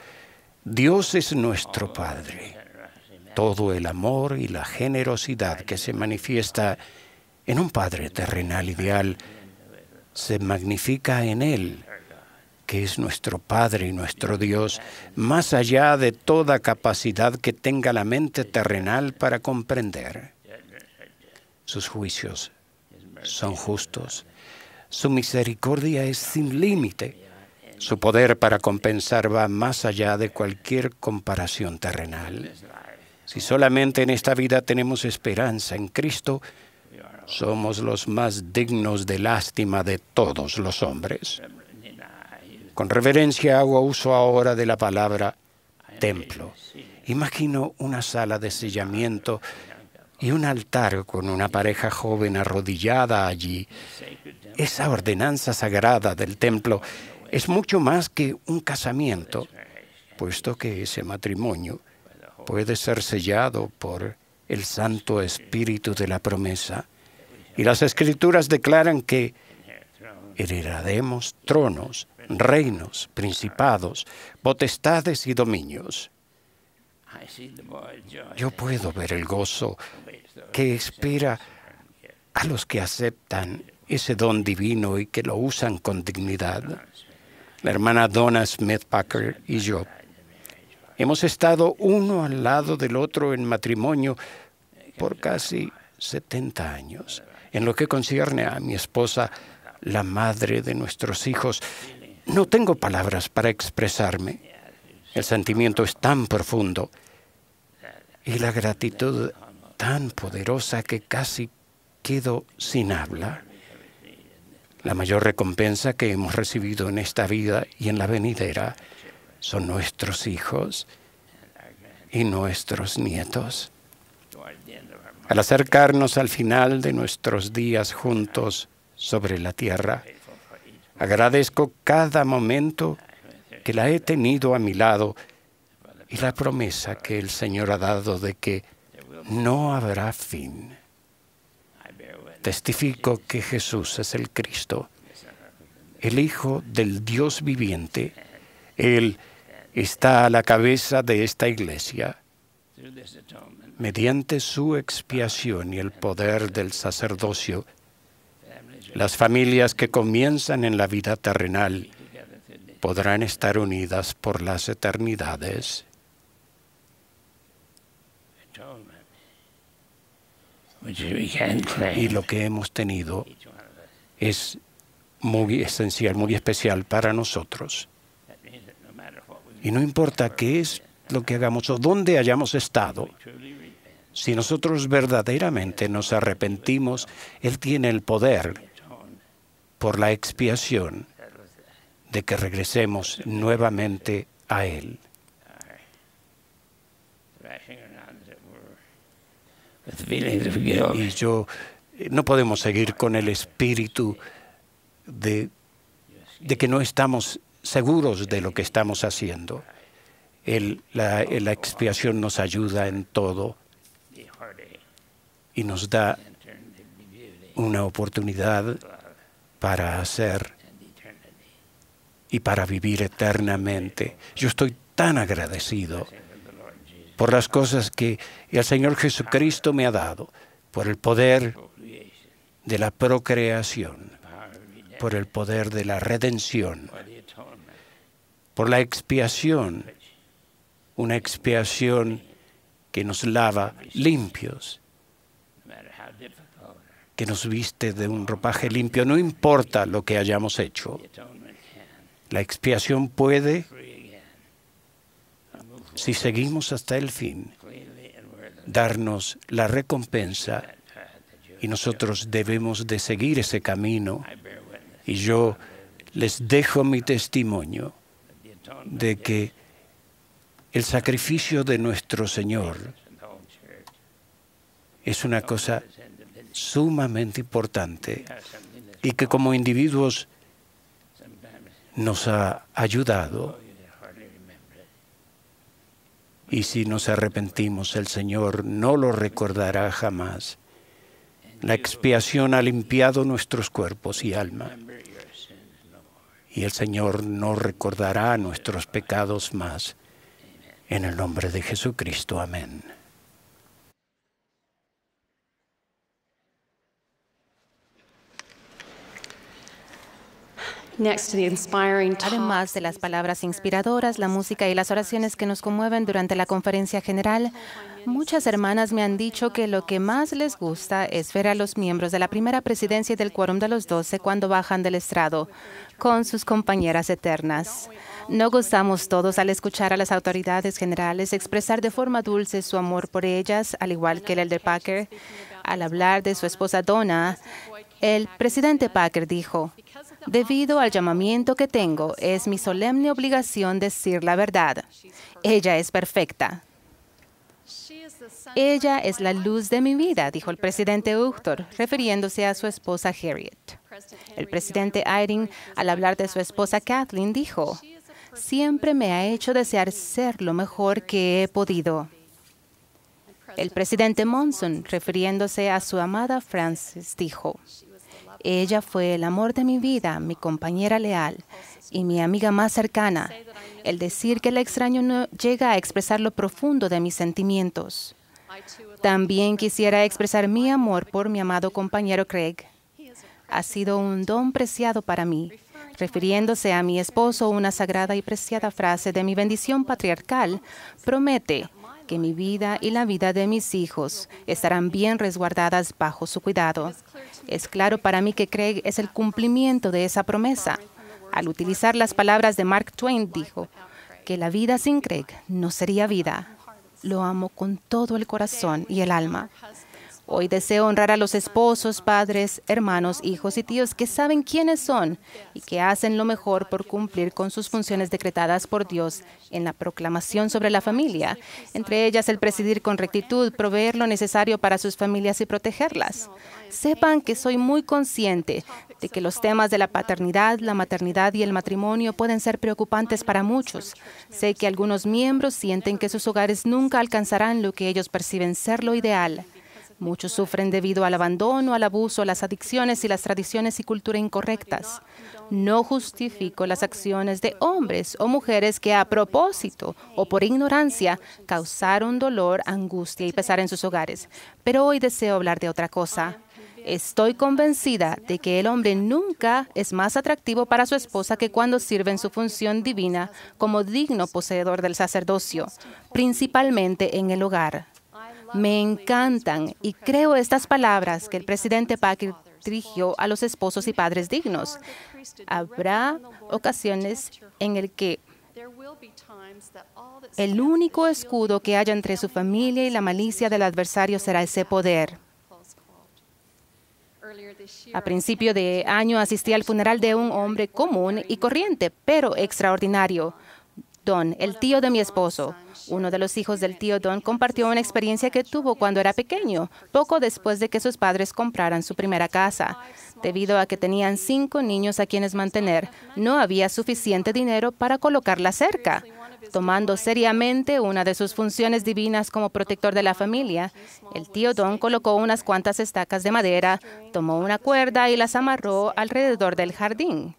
Dios es nuestro Padre todo el amor y la generosidad que se manifiesta en un Padre terrenal ideal se magnifica en Él, que es nuestro Padre y nuestro Dios, más allá de toda capacidad que tenga la mente terrenal para comprender. Sus juicios son justos, su misericordia es sin límite, su poder para compensar va más allá de cualquier comparación terrenal. Si solamente en esta vida tenemos esperanza en Cristo, somos los más dignos de lástima de todos los hombres. Con reverencia hago uso ahora de la palabra templo. Imagino una sala de sellamiento y un altar con una pareja joven arrodillada allí. Esa ordenanza sagrada del templo es mucho más que un casamiento, puesto que ese matrimonio puede ser sellado por el Santo Espíritu de la promesa. Y las escrituras declaran que heredaremos tronos, reinos, principados, potestades y dominios. Yo puedo ver el gozo que espera a los que aceptan ese don divino y que lo usan con dignidad. La hermana Donna Smith Packer y yo hemos estado uno al lado del otro en matrimonio por casi 70 años. En lo que concierne a mi esposa, la madre de nuestros hijos, no tengo palabras para expresarme. El sentimiento es tan profundo y la gratitud tan poderosa que casi quedo sin habla. La mayor recompensa que hemos recibido en esta vida y en la venidera son nuestros hijos y nuestros nietos. Al acercarnos al final de nuestros días juntos sobre la tierra, agradezco cada momento que la he tenido a mi lado y la promesa que el Señor ha dado de que no habrá fin. Testifico que Jesús es el Cristo, el Hijo del Dios viviente. Él está a la cabeza de esta iglesia. Mediante su expiación y el poder del sacerdocio, las familias que comienzan en la vida terrenal podrán estar unidas por las eternidades. Y lo que hemos tenido es muy esencial, muy especial para nosotros. Y no importa qué es lo que hagamos o dónde hayamos estado, si nosotros verdaderamente nos arrepentimos, Él tiene el poder por la expiación de que regresemos nuevamente a Él. Y yo, no podemos seguir con el espíritu de que no estamos seguros de lo que estamos haciendo. La expiación nos ayuda en todo y nos da una oportunidad para hacer y para vivir eternamente. Yo estoy tan agradecido por las cosas que el Señor Jesucristo me ha dado, por el poder de la procreación, por el poder de la redención, por la expiación, una expiación que nos lava limpios, que nos viste de un ropaje limpio, no importa lo que hayamos hecho. La expiación puede si seguimos hasta el fin, darnos la recompensa y nosotros debemos de seguir ese camino. Y yo les dejo mi testimonio de que el sacrificio de nuestro Señor es una cosa sumamente importante y que como individuos nos ha ayudado y si nos arrepentimos, el Señor no lo recordará jamás. La expiación ha limpiado nuestros cuerpos y alma. Y el Señor no recordará nuestros pecados más. En el nombre de Jesucristo. Amén. Además de las palabras inspiradoras, la música y las oraciones que nos conmueven durante la conferencia general, muchas hermanas me han dicho que lo que más les gusta es ver a los miembros de la primera presidencia y del Quórum de los Doce cuando bajan del estrado con sus compañeras eternas. No gustamos todos al escuchar a las autoridades generales expresar de forma dulce su amor por ellas, al igual que el de Packer. Al hablar de su esposa Donna, el presidente Packer dijo, Debido al llamamiento que tengo, es mi solemne obligación decir la verdad. Ella es perfecta. Ella es la luz de mi vida, dijo el presidente Uchtdorf, refiriéndose a su esposa Harriet. El presidente Eyring, al hablar de su esposa Kathleen, dijo, siempre me ha hecho desear ser lo mejor que he podido. El presidente Monson, refiriéndose a su amada Frances, dijo, ella fue el amor de mi vida, mi compañera leal y mi amiga más cercana. El decir que la extraño no llega a expresar lo profundo de mis sentimientos. También quisiera expresar mi amor por mi amado compañero Craig. Ha sido un don preciado para mí. Refiriéndose a mi esposo, una sagrada y preciada frase de mi bendición patriarcal promete que mi vida y la vida de mis hijos estarán bien resguardadas bajo su cuidado. Es claro para mí que Craig es el cumplimiento de esa promesa. Al utilizar las palabras de Mark Twain, dijo que la vida sin Craig no sería vida. Lo amo con todo el corazón y el alma. Hoy deseo honrar a los esposos, padres, hermanos, hijos y tíos que saben quiénes son y que hacen lo mejor por cumplir con sus funciones decretadas por Dios en la proclamación sobre la familia, entre ellas el presidir con rectitud, proveer lo necesario para sus familias y protegerlas. Sepan que soy muy consciente de que los temas de la paternidad, la maternidad y el matrimonio pueden ser preocupantes para muchos. Sé que algunos miembros sienten que sus hogares nunca alcanzarán lo que ellos perciben ser lo ideal. Muchos sufren debido al abandono, al abuso, las adicciones y las tradiciones y cultura incorrectas. No justifico las acciones de hombres o mujeres que a propósito o por ignorancia causaron dolor, angustia y pesar en sus hogares. Pero hoy deseo hablar de otra cosa. Estoy convencida de que el hombre nunca es más atractivo para su esposa que cuando sirve en su función divina como digno poseedor del sacerdocio, principalmente en el hogar. Me encantan y creo estas palabras que el presidente Packer dirigió a los esposos y padres dignos. Habrá ocasiones en el que el único escudo que haya entre su familia y la malicia del adversario será ese poder. A principio de año asistí al funeral de un hombre común y corriente, pero extraordinario. El tío de mi esposo. Uno de los hijos del tío Don compartió una experiencia que tuvo cuando era pequeño, poco después de que sus padres compraran su primera casa. Debido a que tenían cinco niños a quienes mantener, no había suficiente dinero para colocarla cerca. Tomando seriamente una de sus funciones divinas como protector de la familia, el tío Don colocó unas cuantas estacas de madera, tomó una cuerda y las amarró alrededor del jardín.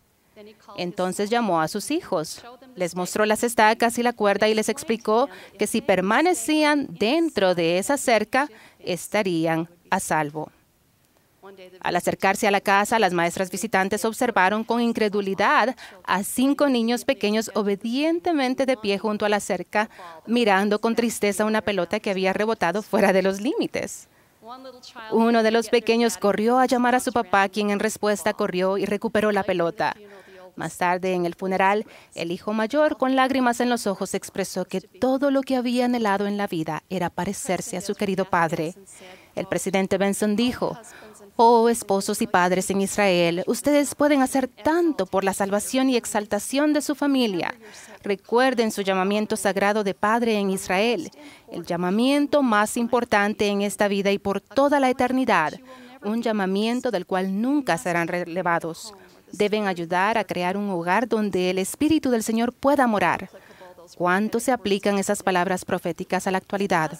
Entonces llamó a sus hijos, les mostró las estacas y la cuerda y les explicó que si permanecían dentro de esa cerca, estarían a salvo. Al acercarse a la casa, las maestras visitantes observaron con incredulidad a cinco niños pequeños obedientemente de pie junto a la cerca, mirando con tristeza una pelota que había rebotado fuera de los límites. Uno de los pequeños corrió a llamar a su papá, quien en respuesta corrió y recuperó la pelota. Más tarde, en el funeral, el hijo mayor, con lágrimas en los ojos, expresó que todo lo que había anhelado en la vida era parecerse a su querido padre. El presidente Benson dijo, Oh esposos y padres en Israel, ustedes pueden hacer tanto por la salvación y exaltación de su familia. Recuerden su llamamiento sagrado de padre en Israel, el llamamiento más importante en esta vida y por toda la eternidad, un llamamiento del cual nunca serán relevados deben ayudar a crear un hogar donde el Espíritu del Señor pueda morar. ¿Cuánto se aplican esas palabras proféticas a la actualidad?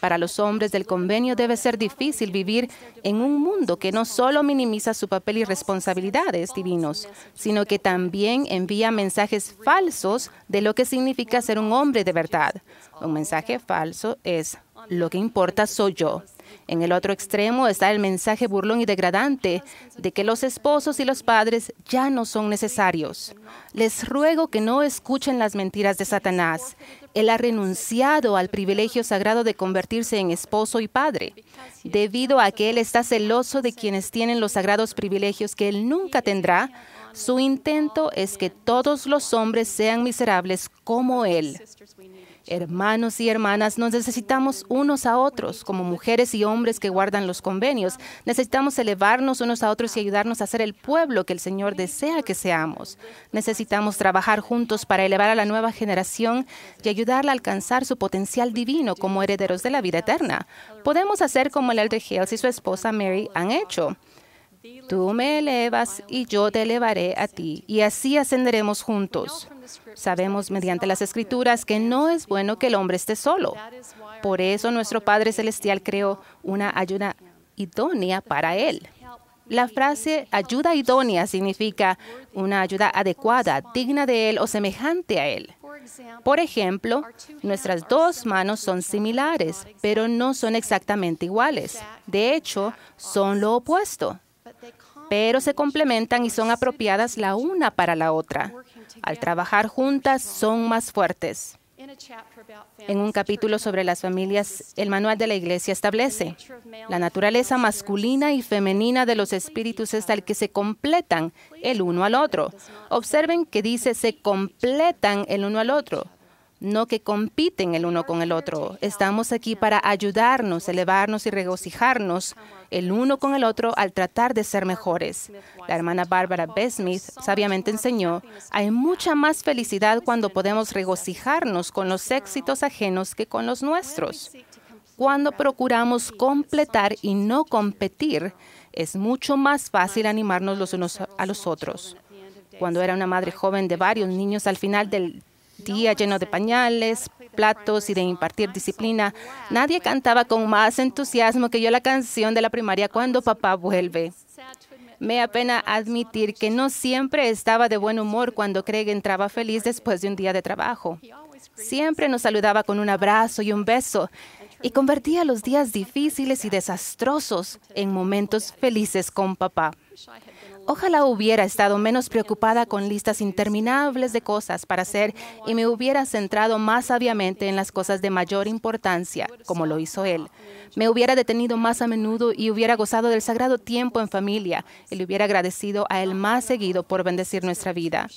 Para los hombres del convenio debe ser difícil vivir en un mundo que no solo minimiza su papel y responsabilidades divinos, sino que también envía mensajes falsos de lo que significa ser un hombre de verdad. Un mensaje falso es, lo que importa soy yo. En el otro extremo está el mensaje burlón y degradante de que los esposos y los padres ya no son necesarios. Les ruego que no escuchen las mentiras de Satanás. Él ha renunciado al privilegio sagrado de convertirse en esposo y padre, debido a que Él está celoso de quienes tienen los sagrados privilegios que Él nunca tendrá. Su intento es que todos los hombres sean miserables como Él. Hermanos y hermanas, nos necesitamos unos a otros, como mujeres y hombres que guardan los convenios. Necesitamos elevarnos unos a otros y ayudarnos a ser el pueblo que el Señor desea que seamos. Necesitamos trabajar juntos para elevar a la nueva generación y ayudarla a alcanzar su potencial divino como herederos de la vida eterna. Podemos hacer como el elder Hales y su esposa Mary han hecho. Tú me elevas y yo te elevaré a ti, y así ascenderemos juntos. Sabemos mediante las escrituras que no es bueno que el hombre esté solo. Por eso nuestro Padre Celestial creó una ayuda idónea para él. La frase ayuda idónea significa una ayuda adecuada, digna de él o semejante a él. Por ejemplo, nuestras dos manos son similares, pero no son exactamente iguales. De hecho, son lo opuesto, pero se complementan y son apropiadas la una para la otra. Al trabajar juntas son más fuertes. En un capítulo sobre las familias, el manual de la iglesia establece, la naturaleza masculina y femenina de los espíritus es tal que se completan el uno al otro. Observen que dice se completan el uno al otro no que compiten el uno con el otro. Estamos aquí para ayudarnos, elevarnos y regocijarnos el uno con el otro al tratar de ser mejores. La hermana Barbara B. Smith sabiamente enseñó, hay mucha más felicidad cuando podemos regocijarnos con los éxitos ajenos que con los nuestros. Cuando procuramos completar y no competir, es mucho más fácil animarnos los unos a los otros. Cuando era una madre joven de varios niños, al final del lleno de pañales, platos y de impartir disciplina, nadie cantaba con más entusiasmo que yo la canción de la primaria Cuando papá vuelve. Me apena admitir que no siempre estaba de buen humor cuando Craig entraba feliz después de un día de trabajo. Siempre nos saludaba con un abrazo y un beso y convertía los días difíciles y desastrosos en momentos felices con papá. Ojalá hubiera estado menos preocupada con listas interminables de cosas para hacer y me hubiera centrado más sabiamente en las cosas de mayor importancia, como lo hizo él. Me hubiera detenido más a menudo y hubiera gozado del sagrado tiempo en familia y le hubiera agradecido a él más seguido por bendecir nuestra vida.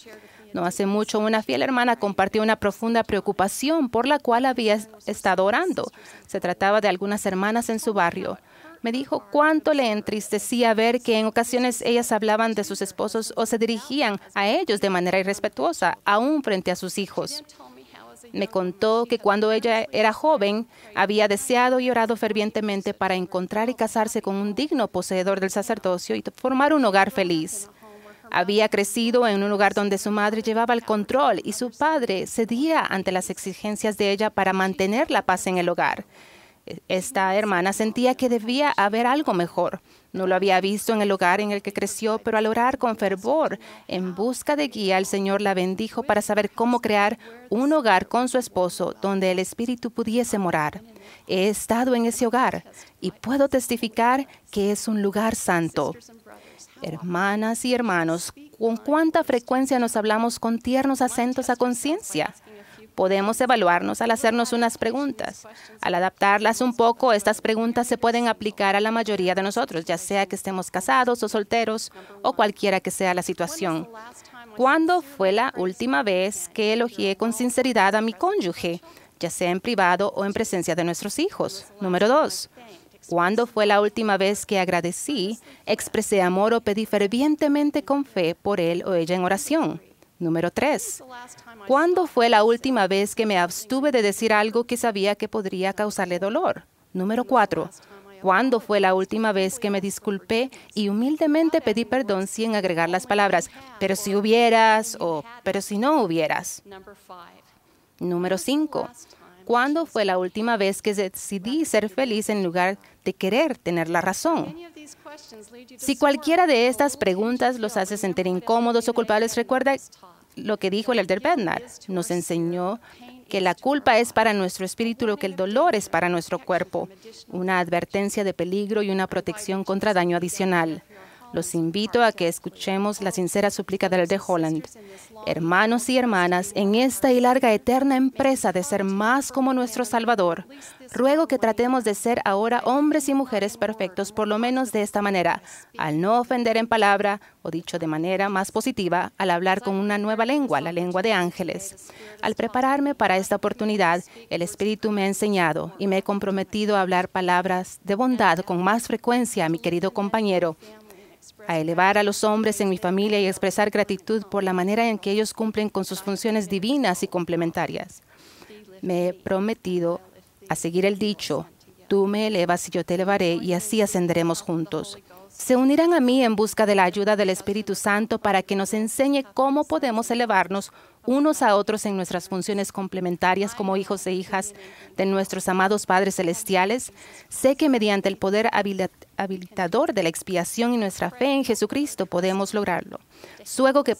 No hace mucho una fiel hermana compartió una profunda preocupación por la cual había estado orando. Se trataba de algunas hermanas en su barrio. Me dijo cuánto le entristecía ver que en ocasiones ellas hablaban de sus esposos o se dirigían a ellos de manera irrespetuosa, aún frente a sus hijos. Me contó que cuando ella era joven había deseado y orado fervientemente para encontrar y casarse con un digno poseedor del sacerdocio y formar un hogar feliz. Había crecido en un lugar donde su madre llevaba el control y su padre cedía ante las exigencias de ella para mantener la paz en el hogar. Esta hermana sentía que debía haber algo mejor. No lo había visto en el hogar en el que creció, pero al orar con fervor en busca de guía, el Señor la bendijo para saber cómo crear un hogar con su esposo donde el Espíritu pudiese morar. He estado en ese hogar y puedo testificar que es un lugar santo. Hermanas y hermanos, ¿con cuánta frecuencia nos hablamos con tiernos acentos a conciencia? Podemos evaluarnos al hacernos unas preguntas. Al adaptarlas un poco, estas preguntas se pueden aplicar a la mayoría de nosotros, ya sea que estemos casados o solteros o cualquiera que sea la situación. ¿Cuándo fue la última vez que elogié con sinceridad a mi cónyuge, ya sea en privado o en presencia de nuestros hijos? Número dos. ¿Cuándo fue la última vez que agradecí, expresé amor o pedí fervientemente con fe por él o ella en oración? Número tres. ¿Cuándo fue la última vez que me abstuve de decir algo que sabía que podría causarle dolor? Número cuatro. ¿Cuándo fue la última vez que me disculpé y humildemente pedí perdón sin agregar las palabras, pero si hubieras o pero si no hubieras? Número cinco. ¿Cuándo fue la última vez que decidí ser feliz en lugar de querer tener la razón? Si cualquiera de estas preguntas los hace sentir incómodos o culpables, recuerda lo que dijo el elder Bednar. Nos enseñó que la culpa es para nuestro espíritu lo que el dolor es para nuestro cuerpo, una advertencia de peligro y una protección contra daño adicional. Los invito a que escuchemos la sincera súplica del de Holland. Hermanos y hermanas, en esta y larga eterna empresa de ser más como nuestro Salvador, ruego que tratemos de ser ahora hombres y mujeres perfectos, por lo menos de esta manera, al no ofender en palabra, o dicho de manera más positiva, al hablar con una nueva lengua, la lengua de ángeles. Al prepararme para esta oportunidad, el Espíritu me ha enseñado y me he comprometido a hablar palabras de bondad con más frecuencia a mi querido compañero a elevar a los hombres en mi familia y expresar gratitud por la manera en que ellos cumplen con sus funciones divinas y complementarias. Me he prometido a seguir el dicho, tú me elevas y yo te elevaré y así ascenderemos juntos. se unirán a mí en busca de la ayuda del Espíritu Santo para que nos enseñe cómo podemos elevarnos unos a otros en nuestras funciones complementarias como hijos e hijas de nuestros amados Padres Celestiales. Sé que mediante el poder habilitador de la expiación y nuestra fe en Jesucristo podemos lograrlo. Ruego que,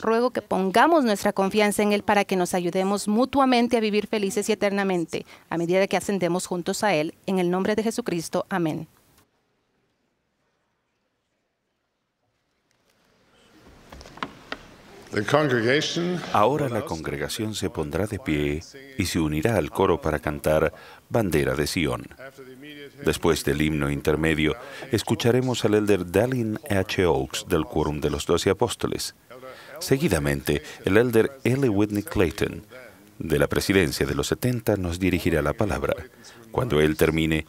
ruego que pongamos nuestra confianza en Él para que nos ayudemos mutuamente a vivir felices y eternamente a medida que ascendemos juntos a Él. En el nombre de Jesucristo. Amén. Ahora la congregación se pondrá de pie y se unirá al coro para cantar Bandera de Sion. Después del himno intermedio, escucharemos al elder Dallin H. Oaks del Quórum de los Doce Apóstoles. Seguidamente, el elder L. Whitney Clayton de la presidencia de los 70 nos dirigirá la palabra. Cuando él termine,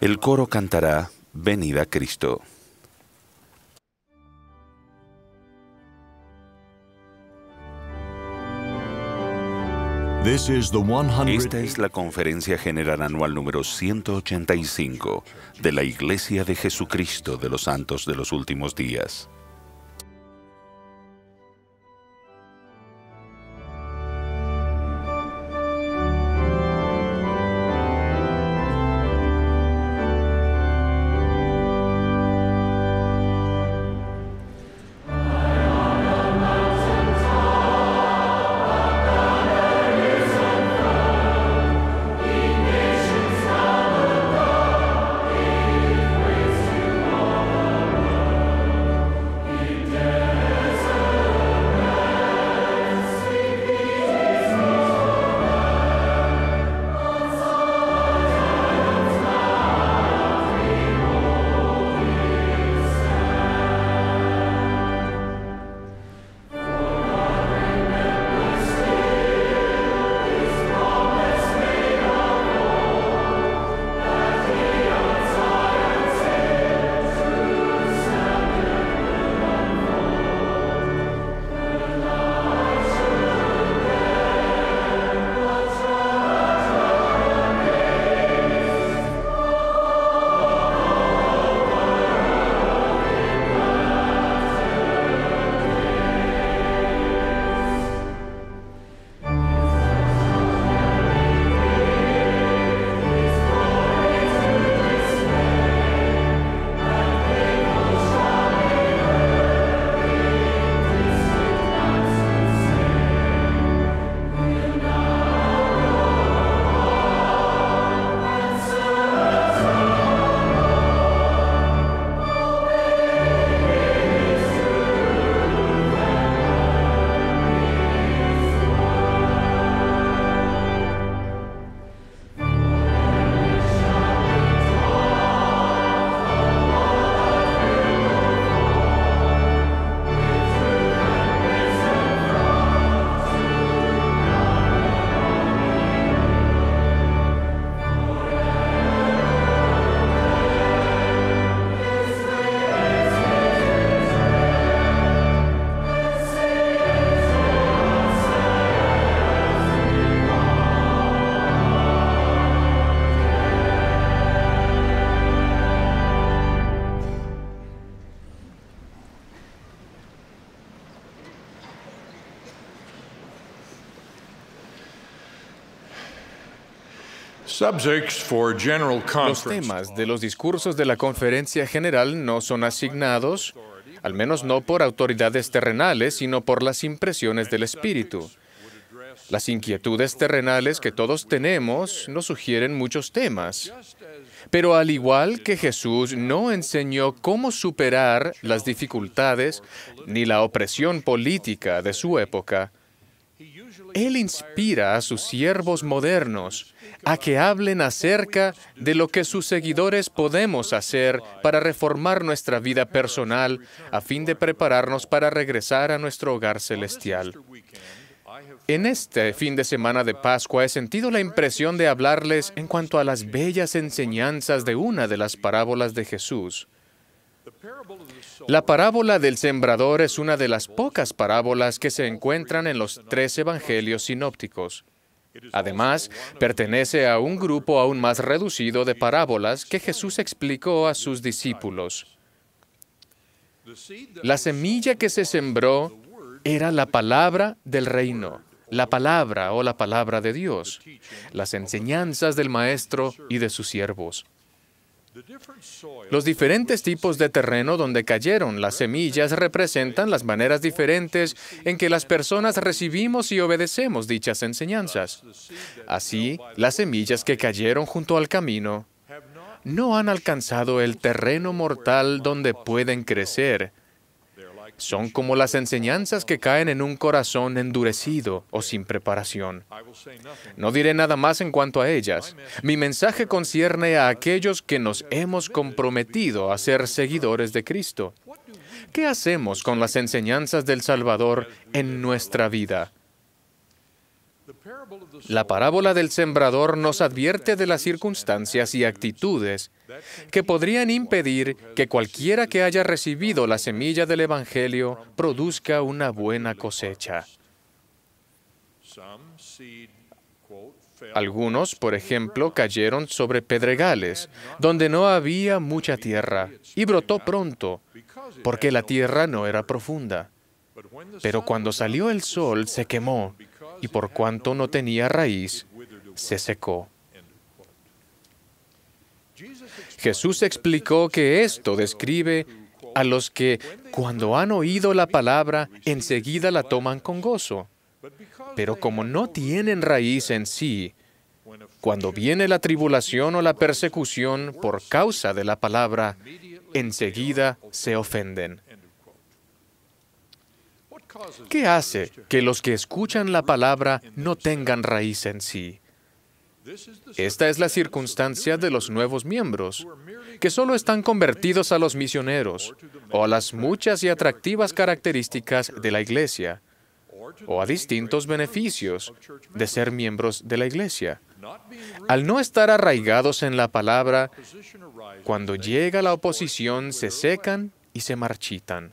el coro cantará Venida Cristo. Esta es la conferencia general anual número 185 de la Iglesia de Jesucristo de los Santos de los Últimos Días. Los temas de los discursos de la conferencia general no son asignados, al menos no por autoridades terrenales, sino por las impresiones del Espíritu. Las inquietudes terrenales que todos tenemos nos sugieren muchos temas. Pero al igual que Jesús no enseñó cómo superar las dificultades ni la opresión política de su época, Él inspira a sus siervos modernos a que hablen acerca de lo que sus seguidores podemos hacer para reformar nuestra vida personal a fin de prepararnos para regresar a nuestro hogar celestial. En este fin de semana de Pascua he sentido la impresión de hablarles en cuanto a las bellas enseñanzas de una de las parábolas de Jesús. La parábola del sembrador es una de las pocas parábolas que se encuentran en los tres evangelios sinópticos. Además, pertenece a un grupo aún más reducido de parábolas que Jesús explicó a sus discípulos. La semilla que se sembró era la palabra del reino, la palabra o la palabra de Dios, las enseñanzas del Maestro y de sus siervos. Los diferentes tipos de terreno donde cayeron las semillas representan las maneras diferentes en que las personas recibimos y obedecemos dichas enseñanzas. Así, las semillas que cayeron junto al camino no han alcanzado el terreno mortal donde pueden crecer, son como las enseñanzas que caen en un corazón endurecido o sin preparación. No diré nada más en cuanto a ellas. Mi mensaje concierne a aquellos que nos hemos comprometido a ser seguidores de Cristo. ¿Qué hacemos con las enseñanzas del Salvador en nuestra vida? La parábola del sembrador nos advierte de las circunstancias y actitudes que podrían impedir que cualquiera que haya recibido la semilla del Evangelio produzca una buena cosecha. Algunos, por ejemplo, cayeron sobre pedregales, donde no había mucha tierra, y brotó pronto, porque la tierra no era profunda. Pero cuando salió el sol se quemó, y por cuanto no tenía raíz, se secó. Jesús explicó que esto describe a los que cuando han oído la palabra enseguida la toman con gozo. Pero como no tienen raíz en sí, cuando viene la tribulación o la persecución por causa de la palabra, enseguida se ofenden. ¿Qué hace que los que escuchan la palabra no tengan raíz en sí? Esta es la circunstancia de los nuevos miembros, que solo están convertidos a los misioneros o a las muchas y atractivas características de la iglesia o a distintos beneficios de ser miembros de la iglesia. Al no estar arraigados en la palabra, cuando llega la oposición se secan y se marchitan.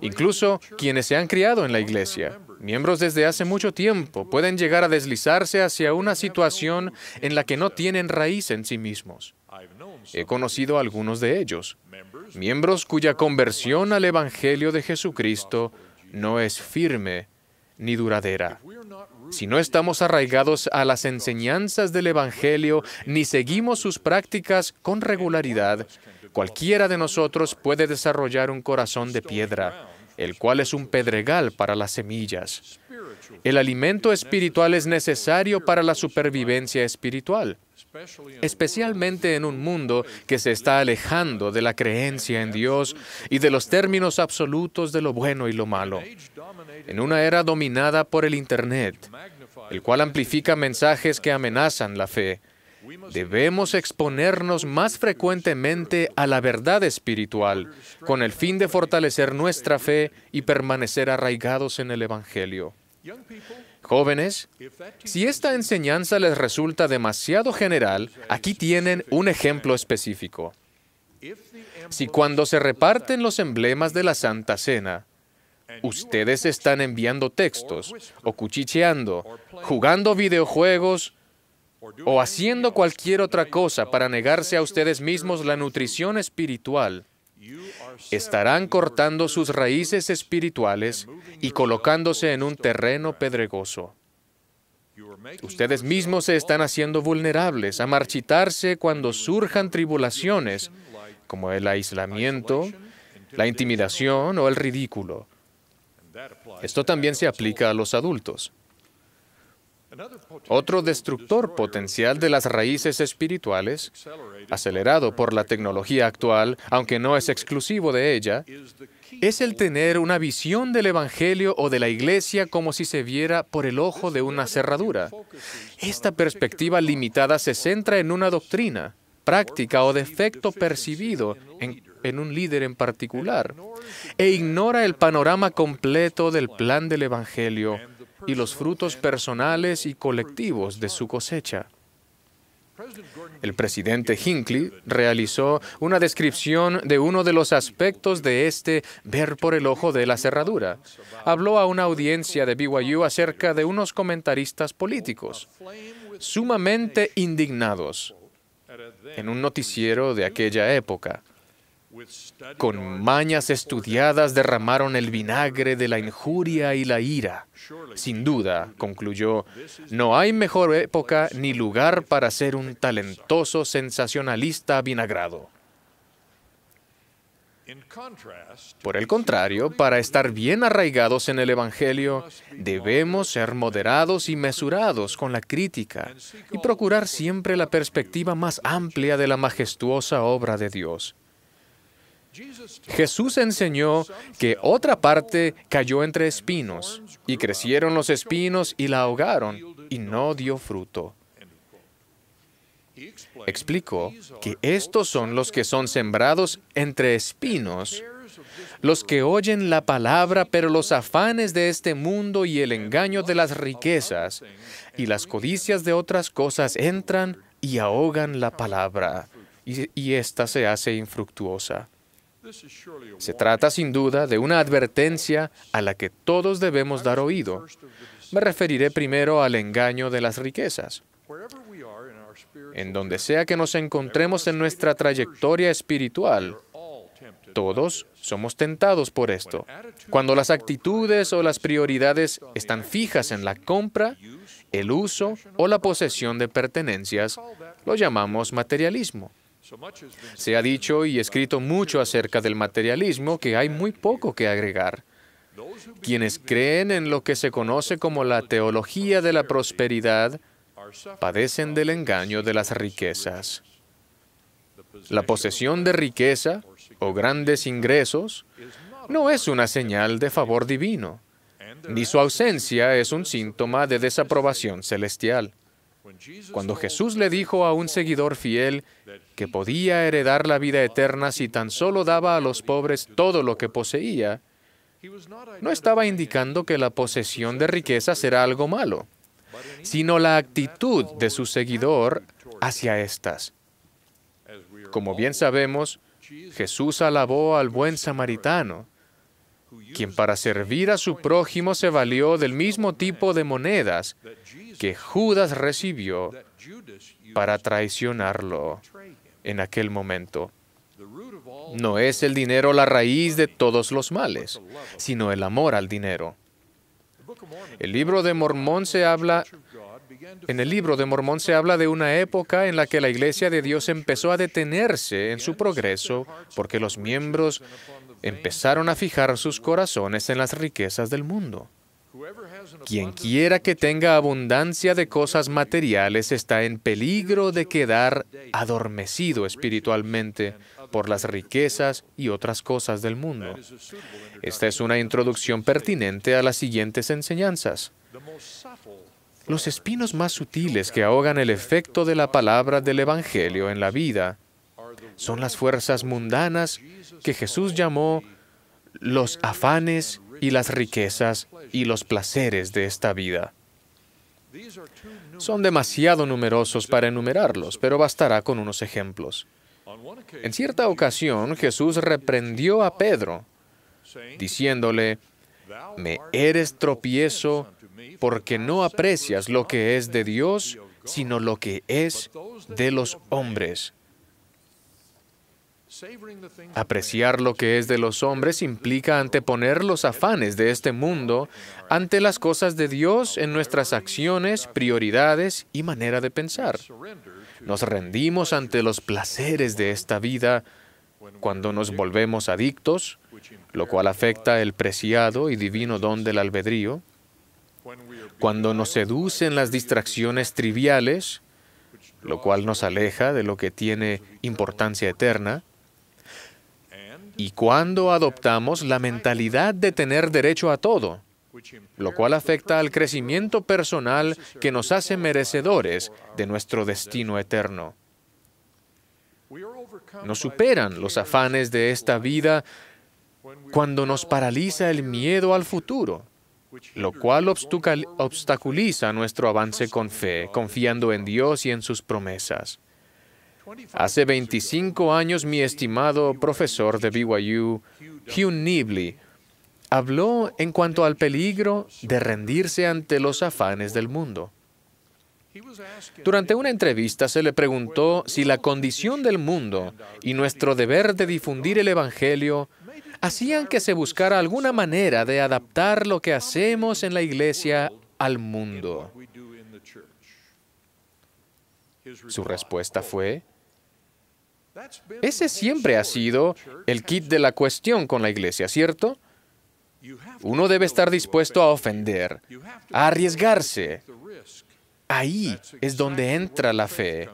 Incluso quienes se han criado en la iglesia, miembros desde hace mucho tiempo, pueden llegar a deslizarse hacia una situación en la que no tienen raíz en sí mismos. He conocido a algunos de ellos, miembros cuya conversión al Evangelio de Jesucristo no es firme ni duradera. Si no estamos arraigados a las enseñanzas del Evangelio ni seguimos sus prácticas con regularidad, Cualquiera de nosotros puede desarrollar un corazón de piedra, el cual es un pedregal para las semillas. El alimento espiritual es necesario para la supervivencia espiritual, especialmente en un mundo que se está alejando de la creencia en Dios y de los términos absolutos de lo bueno y lo malo. En una era dominada por el Internet, el cual amplifica mensajes que amenazan la fe, Debemos exponernos más frecuentemente a la verdad espiritual con el fin de fortalecer nuestra fe y permanecer arraigados en el Evangelio. Jóvenes, si esta enseñanza les resulta demasiado general, aquí tienen un ejemplo específico. Si cuando se reparten los emblemas de la Santa Cena, ustedes están enviando textos, o cuchicheando, jugando videojuegos, o haciendo cualquier otra cosa para negarse a ustedes mismos la nutrición espiritual, estarán cortando sus raíces espirituales y colocándose en un terreno pedregoso. Ustedes mismos se están haciendo vulnerables a marchitarse cuando surjan tribulaciones, como el aislamiento, la intimidación o el ridículo. Esto también se aplica a los adultos. Otro destructor potencial de las raíces espirituales, acelerado por la tecnología actual, aunque no es exclusivo de ella, es el tener una visión del Evangelio o de la Iglesia como si se viera por el ojo de una cerradura. Esta perspectiva limitada se centra en una doctrina, práctica o defecto percibido en, un líder en particular e ignora el panorama completo del plan del Evangelio y los frutos personales y colectivos de su cosecha. El presidente Hinckley realizó una descripción de uno de los aspectos de este ver por el ojo de la cerradura. Habló a una audiencia de BYU acerca de unos comentaristas políticos sumamente indignados en un noticiero de aquella época. Con mañas estudiadas derramaron el vinagre de la injuria y la ira. Sin duda, concluyó, no hay mejor época ni lugar para ser un talentoso sensacionalista vinagrado. Por el contrario, para estar bien arraigados en el Evangelio, debemos ser moderados y mesurados con la crítica y procurar siempre la perspectiva más amplia de la majestuosa obra de Dios. Jesús enseñó que otra parte cayó entre espinos, y crecieron los espinos y la ahogaron, y no dio fruto. Explicó que estos son los que son sembrados entre espinos, los que oyen la palabra, pero los afanes de este mundo y el engaño de las riquezas y las codicias de otras cosas entran y ahogan la palabra, y, ésta se hace infructuosa. Se trata sin duda de una advertencia a la que todos debemos dar oído. Me referiré primero al engaño de las riquezas. En donde sea que nos encontremos en nuestra trayectoria espiritual, todos somos tentados por esto. Cuando las actitudes o las prioridades están fijas en la compra, el uso o la posesión de pertenencias, lo llamamos materialismo. Se ha dicho y escrito mucho acerca del materialismo que hay muy poco que agregar. Quienes creen en lo que se conoce como la teología de la prosperidad padecen del engaño de las riquezas. La posesión de riqueza o grandes ingresos no es una señal de favor divino, ni su ausencia es un síntoma de desaprobación celestial. Cuando Jesús le dijo a un seguidor fiel que podía heredar la vida eterna si tan solo daba a los pobres todo lo que poseía, no estaba indicando que la posesión de riquezas era algo malo, sino la actitud de su seguidor hacia estas. Como bien sabemos, Jesús alabó al buen samaritano, quien para servir a su prójimo se valió del mismo tipo de monedas que Judas recibió para traicionarlo en aquel momento. No es el dinero la raíz de todos los males, sino el amor al dinero. El libro de Mormón se habla en el libro de Mormón se habla de una época en la que la Iglesia de Dios empezó a detenerse en su progreso porque los miembros empezaron a fijar sus corazones en las riquezas del mundo. Quien quiera que tenga abundancia de cosas materiales está en peligro de quedar adormecido espiritualmente por las riquezas y otras cosas del mundo. Esta es una introducción pertinente a las siguientes enseñanzas. Los espinos más sutiles que ahogan el efecto de la palabra del Evangelio en la vida son las fuerzas mundanas que Jesús llamó los afanes y las riquezas y los placeres de esta vida. Son demasiado numerosos para enumerarlos, pero bastará con unos ejemplos. En cierta ocasión Jesús reprendió a Pedro, diciéndole, me eres tropiezo porque no aprecias lo que es de Dios, sino lo que es de los hombres. Apreciar lo que es de los hombres implica anteponer los afanes de este mundo ante las cosas de Dios en nuestras acciones, prioridades y manera de pensar. Nos rendimos ante los placeres de esta vida cuando nos volvemos adictos, lo cual afecta el preciado y divino don del albedrío, cuando nos seducen las distracciones triviales, lo cual nos aleja de lo que tiene importancia eterna, y cuando adoptamos la mentalidad de tener derecho a todo, lo cual afecta al crecimiento personal que nos hace merecedores de nuestro destino eterno. Nos superan los afanes de esta vida cuando nos paraliza el miedo al futuro, lo cual obstaculiza nuestro avance con fe, confiando en Dios y en sus promesas. Hace 25 años mi estimado profesor de BYU, Hugh Nibley, habló en cuanto al peligro de rendirse ante los afanes del mundo. Durante una entrevista se le preguntó si la condición del mundo y nuestro deber de difundir el Evangelio hacían que se buscara alguna manera de adaptar lo que hacemos en la iglesia al mundo. Su respuesta fue, ese siempre ha sido el kit de la cuestión con la iglesia, ¿cierto? Uno debe estar dispuesto a ofender, a arriesgarse. Ahí es donde entra la fe.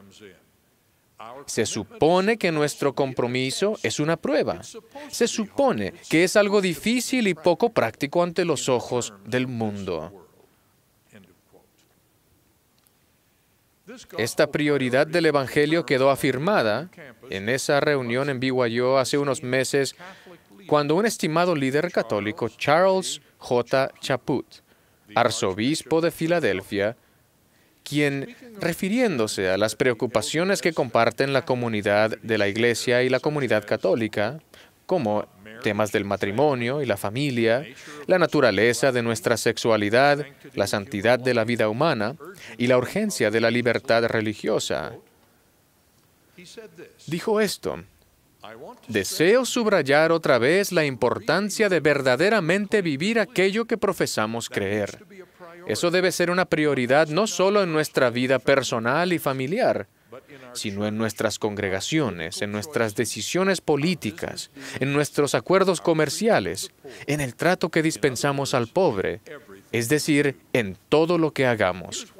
Se supone que nuestro compromiso es una prueba. Se supone que es algo difícil y poco práctico ante los ojos del mundo. Esta prioridad del Evangelio quedó afirmada en esa reunión en BYU hace unos meses cuando un estimado líder católico, Charles J. Chaput, arzobispo de Filadelfia, quien, refiriéndose a las preocupaciones que comparten la comunidad de la Iglesia y la comunidad católica, como temas del matrimonio y la familia, la naturaleza de nuestra sexualidad, la santidad de la vida humana y la urgencia de la libertad religiosa, dijo esto. Deseo subrayar otra vez la importancia de verdaderamente vivir aquello que profesamos creer. Eso debe ser una prioridad no solo en nuestra vida personal y familiar, sino en nuestras congregaciones, en nuestras decisiones políticas, en nuestros acuerdos comerciales, en el trato que dispensamos al pobre, es decir, en todo lo que hagamos.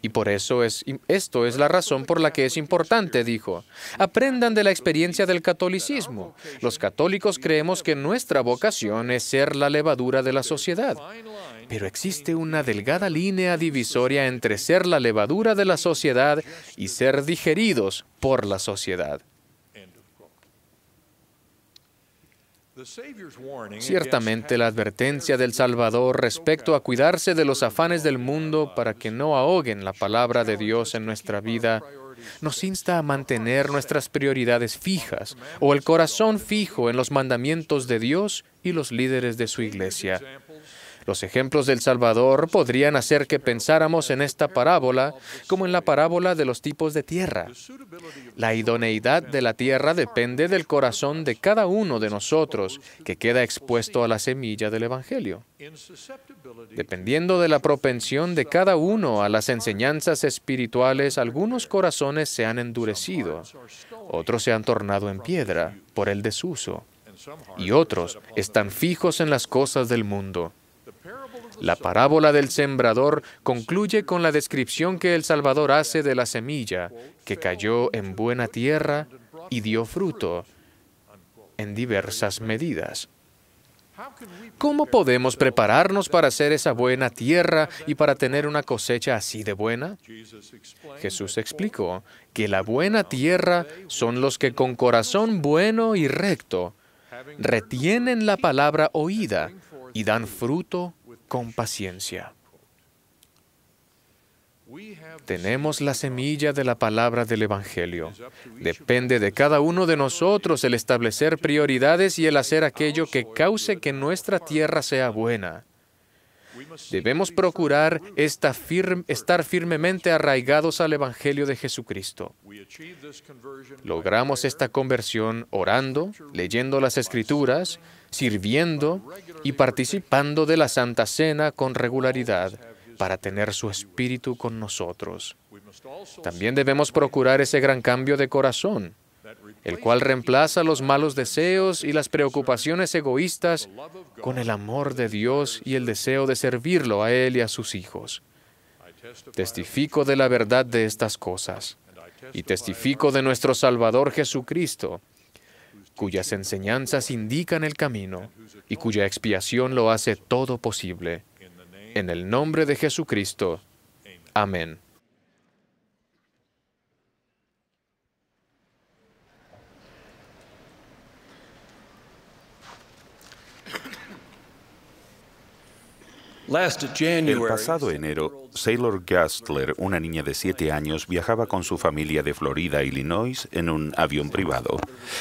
Y por eso es, esto es la razón por la que es importante, dijo. Aprendan de la experiencia del catolicismo. Los católicos creemos que nuestra vocación es ser la levadura de la sociedad. Pero existe una delgada línea divisoria entre ser la levadura de la sociedad y ser digeridos por la sociedad. Ciertamente la advertencia del Salvador respecto a cuidarse de los afanes del mundo para que no ahoguen la palabra de Dios en nuestra vida nos insta a mantener nuestras prioridades fijas o el corazón fijo en los mandamientos de Dios y los líderes de su iglesia. Los ejemplos del Salvador podrían hacer que pensáramos en esta parábola como en la parábola de los tipos de tierra. La idoneidad de la tierra depende del corazón de cada uno de nosotros que queda expuesto a la semilla del Evangelio. Dependiendo de la propensión de cada uno a las enseñanzas espirituales, algunos corazones se han endurecido, otros se han tornado en piedra por el desuso, y otros están fijos en las cosas del mundo. La parábola del sembrador concluye con la descripción que el Salvador hace de la semilla que cayó en buena tierra y dio fruto en diversas medidas. ¿Cómo podemos prepararnos para hacer esa buena tierra y para tener una cosecha así de buena? Jesús explicó que la buena tierra son los que con corazón bueno y recto retienen la palabra oída y dan fruto con paciencia. Tenemos la semilla de la palabra del Evangelio. Depende de cada uno de nosotros el establecer prioridades y el hacer aquello que cause que nuestra tierra sea buena. Debemos procurar estar firmemente arraigados al Evangelio de Jesucristo. Logramos esta conversión orando, leyendo las Escrituras, sirviendo y participando de la Santa Cena con regularidad para tener su Espíritu con nosotros. También debemos procurar ese gran cambio de corazón, el cual reemplaza los malos deseos y las preocupaciones egoístas con el amor de Dios y el deseo de servirlo a Él y a sus hijos. Testifico de la verdad de estas cosas y testifico de nuestro Salvador Jesucristo, cuyas enseñanzas indican el camino y cuya expiación lo hace todo posible. En el nombre de Jesucristo. Amén. El pasado enero, Sailor Gastler, una niña de 7 años, viajaba con su familia de Florida a Illinois en un avión privado.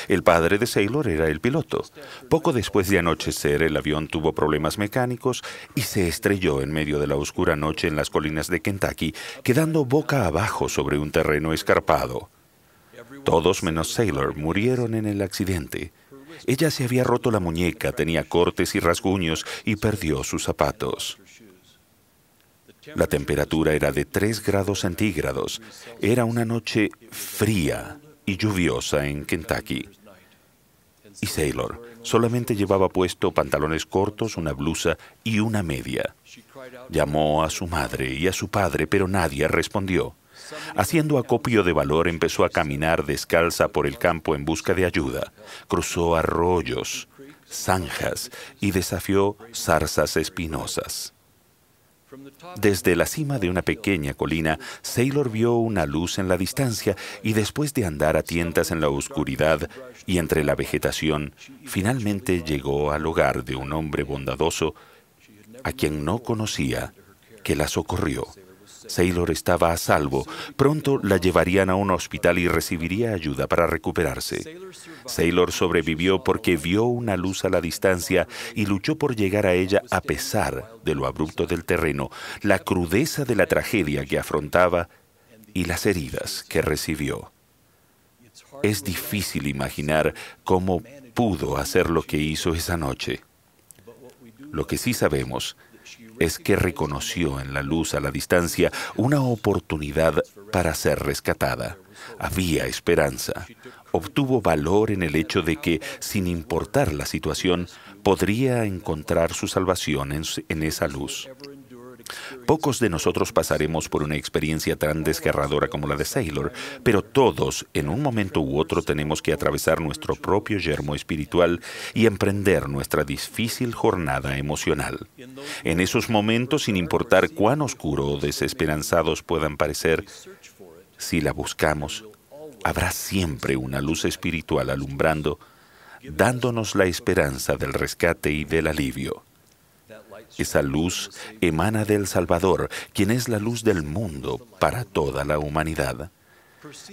El padre de Sailor era el piloto. Poco después de anochecer, el avión tuvo problemas mecánicos y se estrelló en medio de la oscura noche en las colinas de Kentucky, quedando boca abajo sobre un terreno escarpado. Todos menos Sailor murieron en el accidente. Ella se había roto la muñeca, tenía cortes y rasguños y perdió sus zapatos. La temperatura era de 3 grados centígrados. Era una noche fría y lluviosa en Kentucky. Y Sailor solamente llevaba puesto pantalones cortos, una blusa y una media. Llamó a su madre y a su padre, pero nadie respondió. Haciendo acopio de valor, empezó a caminar descalza por el campo en busca de ayuda. Cruzó arroyos, zanjas y desafió zarzas espinosas. Desde la cima de una pequeña colina, Sailor vio una luz en la distancia y después de andar a tientas en la oscuridad y entre la vegetación, finalmente llegó al hogar de un hombre bondadoso a quien no conocía, que la socorrió. Sailor estaba a salvo. Pronto la llevarían a un hospital y recibiría ayuda para recuperarse. Sailor sobrevivió porque vio una luz a la distancia y luchó por llegar a ella a pesar de lo abrupto del terreno, la crudeza de la tragedia que afrontaba y las heridas que recibió. Es difícil imaginar cómo pudo hacer lo que hizo esa noche. Lo que sí sabemos es que reconoció en la luz a la distancia una oportunidad para ser rescatada. Había esperanza. Obtuvo valor en el hecho de que, sin importar la situación, podría encontrar su salvación en, esa luz. Pocos de nosotros pasaremos por una experiencia tan desgarradora como la de Sailor, pero todos, en un momento u otro, tenemos que atravesar nuestro propio yermo espiritual y emprender nuestra difícil jornada emocional. En esos momentos, sin importar cuán oscuro o desesperanzados puedan parecer, si la buscamos, habrá siempre una luz espiritual alumbrando, dándonos la esperanza del rescate y del alivio. Esa luz emana del Salvador, quien es la luz del mundo para toda la humanidad.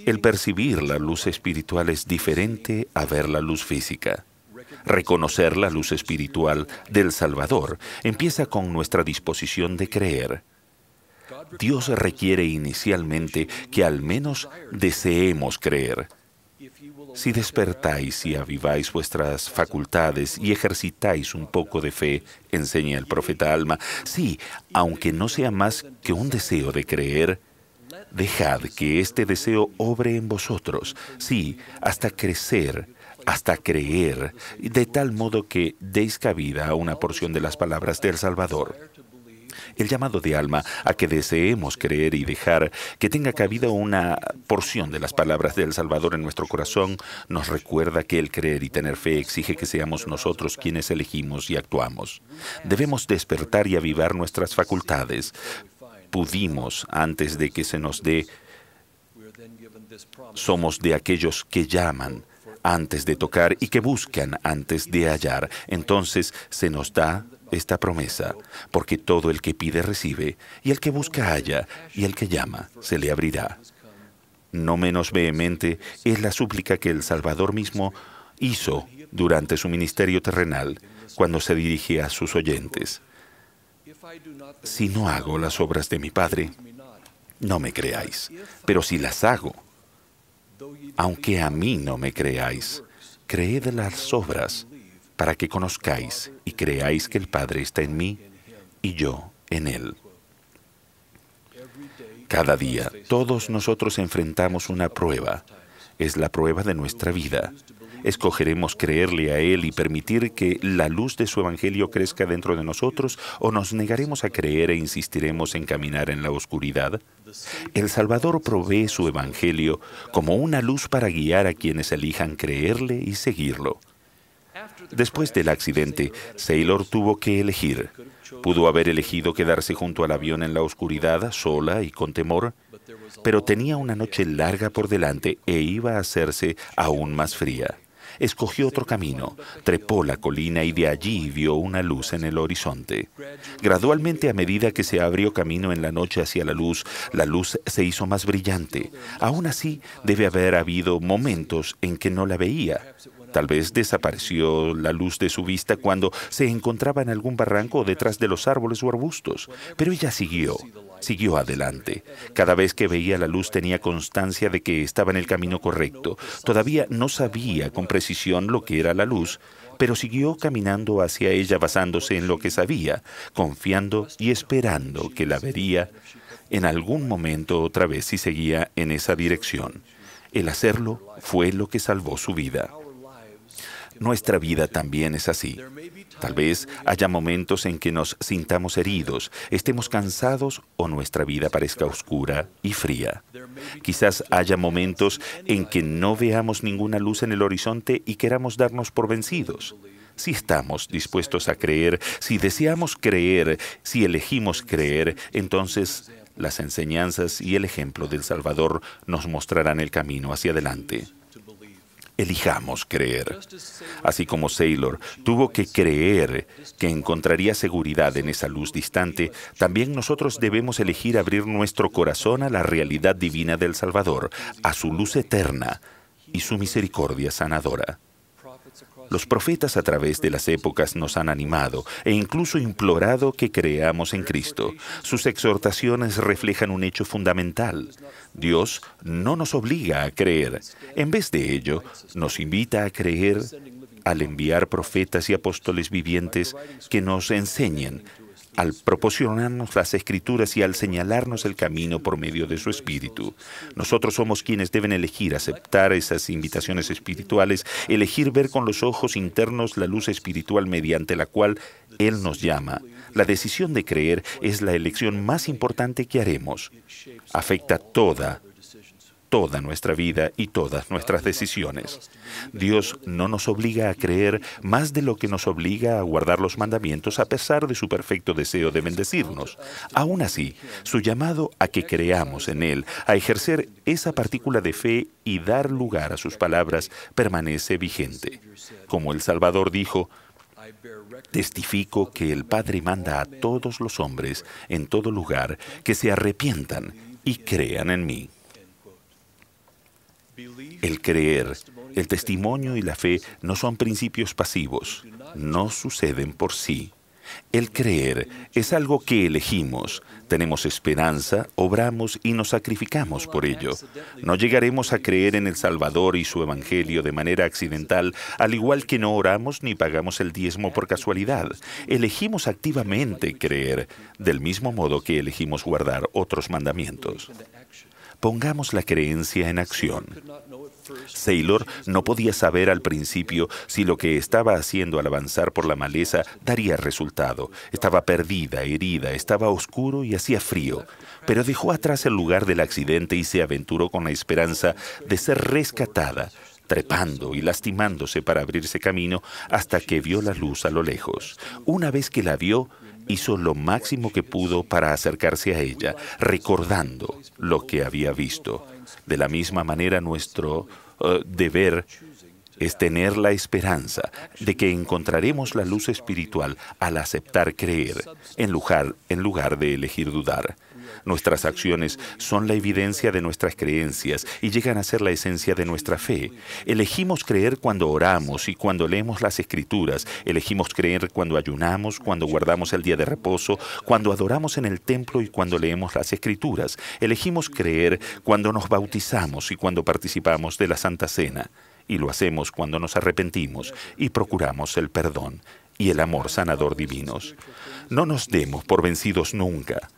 El percibir la luz espiritual es diferente a ver la luz física. Reconocer la luz espiritual del Salvador empieza con nuestra disposición de creer. Dios requiere inicialmente que al menos deseemos creer. Si despertáis y aviváis vuestras facultades y ejercitáis un poco de fe, enseña el profeta Alma, sí, aunque no sea más que un deseo de creer, dejad que este deseo obre en vosotros, sí, hasta crecer, hasta creer, de tal modo que deis cabida a una porción de las palabras del Salvador el llamado de alma a que deseemos creer y dejar que tenga cabida una porción de las palabras del Salvador en nuestro corazón, nos recuerda que el creer y tener fe exige que seamos nosotros quienes elegimos y actuamos. Debemos despertar y avivar nuestras facultades. Pudimos antes de que se nos dé. Somos de aquellos que llaman antes de tocar y que buscan antes de hallar. Entonces se nos da esta promesa, porque todo el que pide recibe, y el que busca halla, y el que llama se le abrirá. No menos vehemente es la súplica que el Salvador mismo hizo durante su ministerio terrenal cuando se dirige a sus oyentes. Si no hago las obras de mi Padre, no me creáis, pero si las hago, aunque a mí no me creáis, creed las obras para que conozcáis y creáis que el Padre está en mí y yo en Él. Cada día todos nosotros enfrentamos una prueba. Es la prueba de nuestra vida. ¿Escogeremos creerle a Él y permitir que la luz de su Evangelio crezca dentro de nosotros o nos negaremos a creer e insistiremos en caminar en la oscuridad? El Salvador provee su Evangelio como una luz para guiar a quienes elijan creerle y seguirlo. Después del accidente, Sailor tuvo que elegir. Pudo haber elegido quedarse junto al avión en la oscuridad, sola y con temor, pero tenía una noche larga por delante e iba a hacerse aún más fría. escogió otro camino, trepó la colina y de allí vio una luz en el horizonte. Gradualmente, a medida que se abrió camino en la noche hacia la luz, la luz se hizo más brillante. Aún así, debe haber habido momentos en que no la veía. Tal vez desapareció la luz de su vista cuando se encontraba en algún barranco o detrás de los árboles o arbustos, pero ella siguió, siguió adelante. Cada vez que veía la luz tenía constancia de que estaba en el camino correcto. Todavía no sabía con precisión lo que era la luz, pero siguió caminando hacia ella basándose en lo que sabía, confiando y esperando que la vería en algún momento otra vez si seguía en esa dirección. El hacerlo fue lo que salvó su vida. Nuestra vida también es así. Tal vez haya momentos en que nos sintamos heridos, estemos cansados o nuestra vida parezca oscura y fría. Quizás haya momentos en que no veamos ninguna luz en el horizonte y queramos darnos por vencidos. Si estamos dispuestos a creer, si deseamos creer, si elegimos creer, entonces las enseñanzas y el ejemplo del Salvador nos mostrarán el camino hacia adelante elijamos creer. Así como Sailor tuvo que creer que encontraría seguridad en esa luz distante, también nosotros debemos elegir abrir nuestro corazón a la realidad divina del Salvador, a su luz eterna y su misericordia sanadora. Los profetas a través de las épocas nos han animado e incluso implorado que creamos en Cristo. Sus exhortaciones reflejan un hecho fundamental. Dios no nos obliga a creer. En vez de ello, nos invita a creer al enviar profetas y apóstoles vivientes que nos enseñen al proporcionarnos las escrituras y al señalarnos el camino por medio de su espíritu. Nosotros somos quienes deben elegir aceptar esas invitaciones espirituales, elegir ver con los ojos internos la luz espiritual mediante la cual Él nos llama. La decisión de creer es la elección más importante que haremos. Afecta toda toda nuestra vida y todas nuestras decisiones. Dios no nos obliga a creer más de lo que nos obliga a guardar los mandamientos a pesar de su perfecto deseo de bendecirnos. Aún así, su llamado a que creamos en Él, a ejercer esa partícula de fe y dar lugar a sus palabras, permanece vigente. Como el Salvador dijo, Testifico que el Padre manda a todos los hombres en todo lugar que se arrepientan y crean en mí. El creer, el testimonio y la fe no son principios pasivos, no suceden por sí. El creer es algo que elegimos, tenemos esperanza, obramos y nos sacrificamos por ello. No llegaremos a creer en el Salvador y su Evangelio de manera accidental, al igual que no oramos ni pagamos el diezmo por casualidad. Elegimos activamente creer, del mismo modo que elegimos guardar otros mandamientos. Pongamos la creencia en acción. Sailor no podía saber al principio si lo que estaba haciendo al avanzar por la maleza daría resultado. Estaba perdida, herida, estaba oscuro y hacía frío. Pero dejó atrás el lugar del accidente y se aventuró con la esperanza de ser rescatada, trepando y lastimándose para abrirse camino hasta que vio la luz a lo lejos. Una vez que la vio, hizo lo máximo que pudo para acercarse a ella, recordando lo que había visto. De la misma manera, nuestro eh, deber es tener la esperanza de que encontraremos la luz espiritual al aceptar creer, en lugar, en lugar de elegir dudar. Nuestras acciones son la evidencia de nuestras creencias y llegan a ser la esencia de nuestra fe. Elegimos creer cuando oramos y cuando leemos las escrituras. Elegimos creer cuando ayunamos, cuando guardamos el día de reposo, cuando adoramos en el templo y cuando leemos las escrituras. Elegimos creer cuando nos bautizamos y cuando participamos de la Santa Cena. Y lo hacemos cuando nos arrepentimos y procuramos el perdón y el amor sanador divinos. No nos demos por vencidos nunca.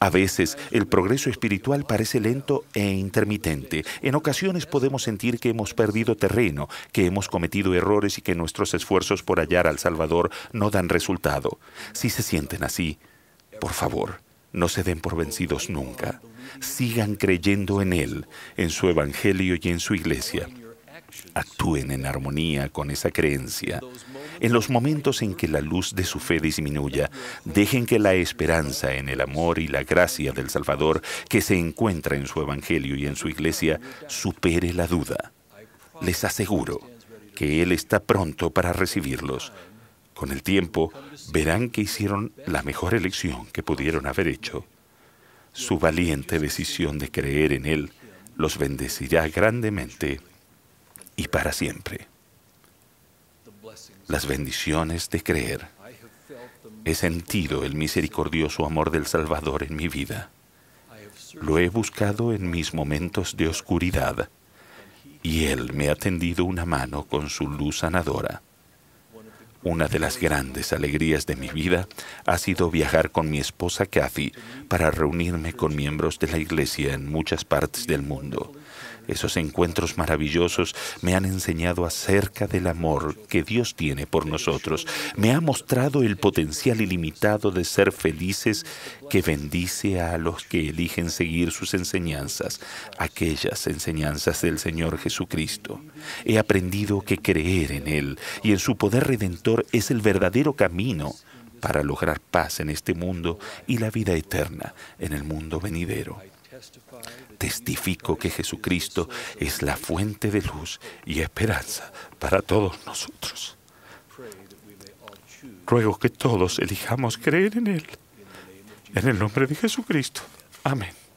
A veces el progreso espiritual parece lento e intermitente. En ocasiones podemos sentir que hemos perdido terreno, que hemos cometido errores y que nuestros esfuerzos por hallar al Salvador no dan resultado. Si se sienten así, por favor, no se den por vencidos nunca. Sigan creyendo en Él, en su Evangelio y en su iglesia. Actúen en armonía con esa creencia. En los momentos en que la luz de su fe disminuya, dejen que la esperanza en el amor y la gracia del Salvador que se encuentra en su Evangelio y en su iglesia supere la duda. Les aseguro que Él está pronto para recibirlos. Con el tiempo verán que hicieron la mejor elección que pudieron haber hecho. Su valiente decisión de creer en Él los bendecirá grandemente y para siempre. Las bendiciones de creer. He sentido el misericordioso amor del Salvador en mi vida. Lo he buscado en mis momentos de oscuridad y Él me ha tendido una mano con su luz sanadora. Una de las grandes alegrías de mi vida ha sido viajar con mi esposa Kathy para reunirme con miembros de la Iglesia en muchas partes del mundo. Esos encuentros maravillosos me han enseñado acerca del amor que Dios tiene por nosotros. Me ha mostrado el potencial ilimitado de ser felices que bendice a los que eligen seguir sus enseñanzas, aquellas enseñanzas del Señor Jesucristo. He aprendido que creer en Él y en su poder redentor es el verdadero camino para lograr paz en este mundo y la vida eterna en el mundo venidero testifico que Jesucristo es la fuente de luz y esperanza para todos nosotros. Ruego que todos elijamos creer en Él. En el nombre de Jesucristo. Amén.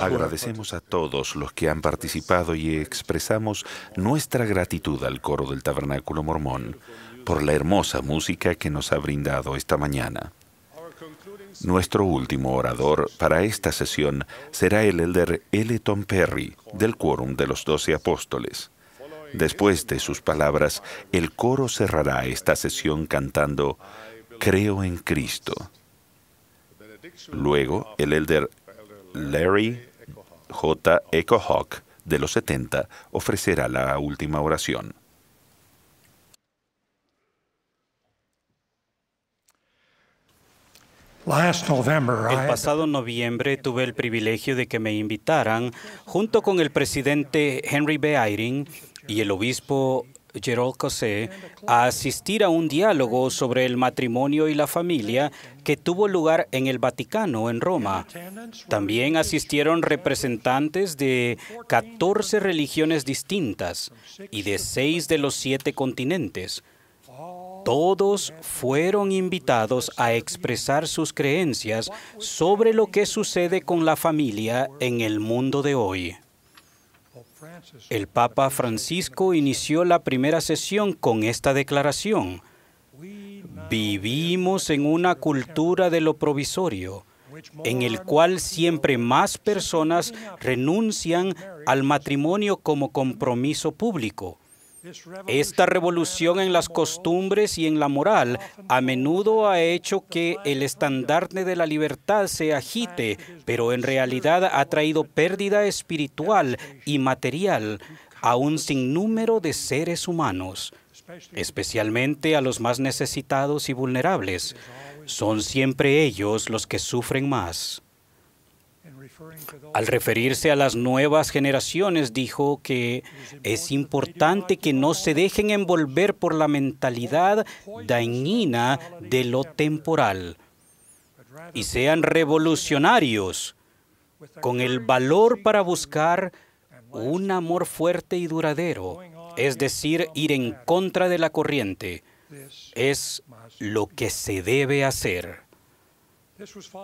Agradecemos a todos los que han participado y expresamos nuestra gratitud al coro del Tabernáculo Mormón por la hermosa música que nos ha brindado esta mañana. Nuestro último orador para esta sesión será el elder L. Tom Perry del Quórum de los Doce Apóstoles. Después de sus palabras, el coro cerrará esta sesión cantando Creo en Cristo. Luego, el elder Larry J. Echo Hawk de los 70 ofrecerá la última oración. El pasado noviembre tuve el privilegio de que me invitaran, junto con el presidente Henry B. Eyring y el obispo Gerald Cosé, a asistir a un diálogo sobre el matrimonio y la familia que tuvo lugar en el Vaticano, en Roma. También asistieron representantes de 14 religiones distintas y de seis de los siete continentes. Todos fueron invitados a expresar sus creencias sobre lo que sucede con la familia en el mundo de hoy. El Papa Francisco inició la primera sesión con esta declaración. Vivimos en una cultura de lo provisorio, en el cual siempre más personas renuncian al matrimonio como compromiso público. Esta revolución en las costumbres y en la moral a menudo ha hecho que el estandarte de la libertad se agite, pero en realidad ha traído pérdida espiritual y material a un sinnúmero de seres humanos, especialmente a los más necesitados y vulnerables. Son siempre ellos los que sufren más. Al referirse a las nuevas generaciones, dijo que es importante que no se dejen envolver por la mentalidad dañina de lo temporal y sean revolucionarios con el valor para buscar un amor fuerte y duradero, es decir, ir en contra de la corriente. Es lo que se debe hacer.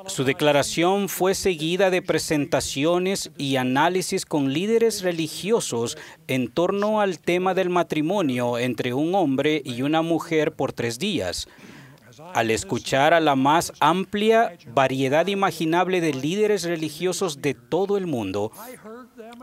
Su declaración fue seguida de presentaciones y análisis con líderes religiosos en torno al tema del matrimonio entre un hombre y una mujer por tres días. Al escuchar a la más amplia variedad imaginable de líderes religiosos de todo el mundo,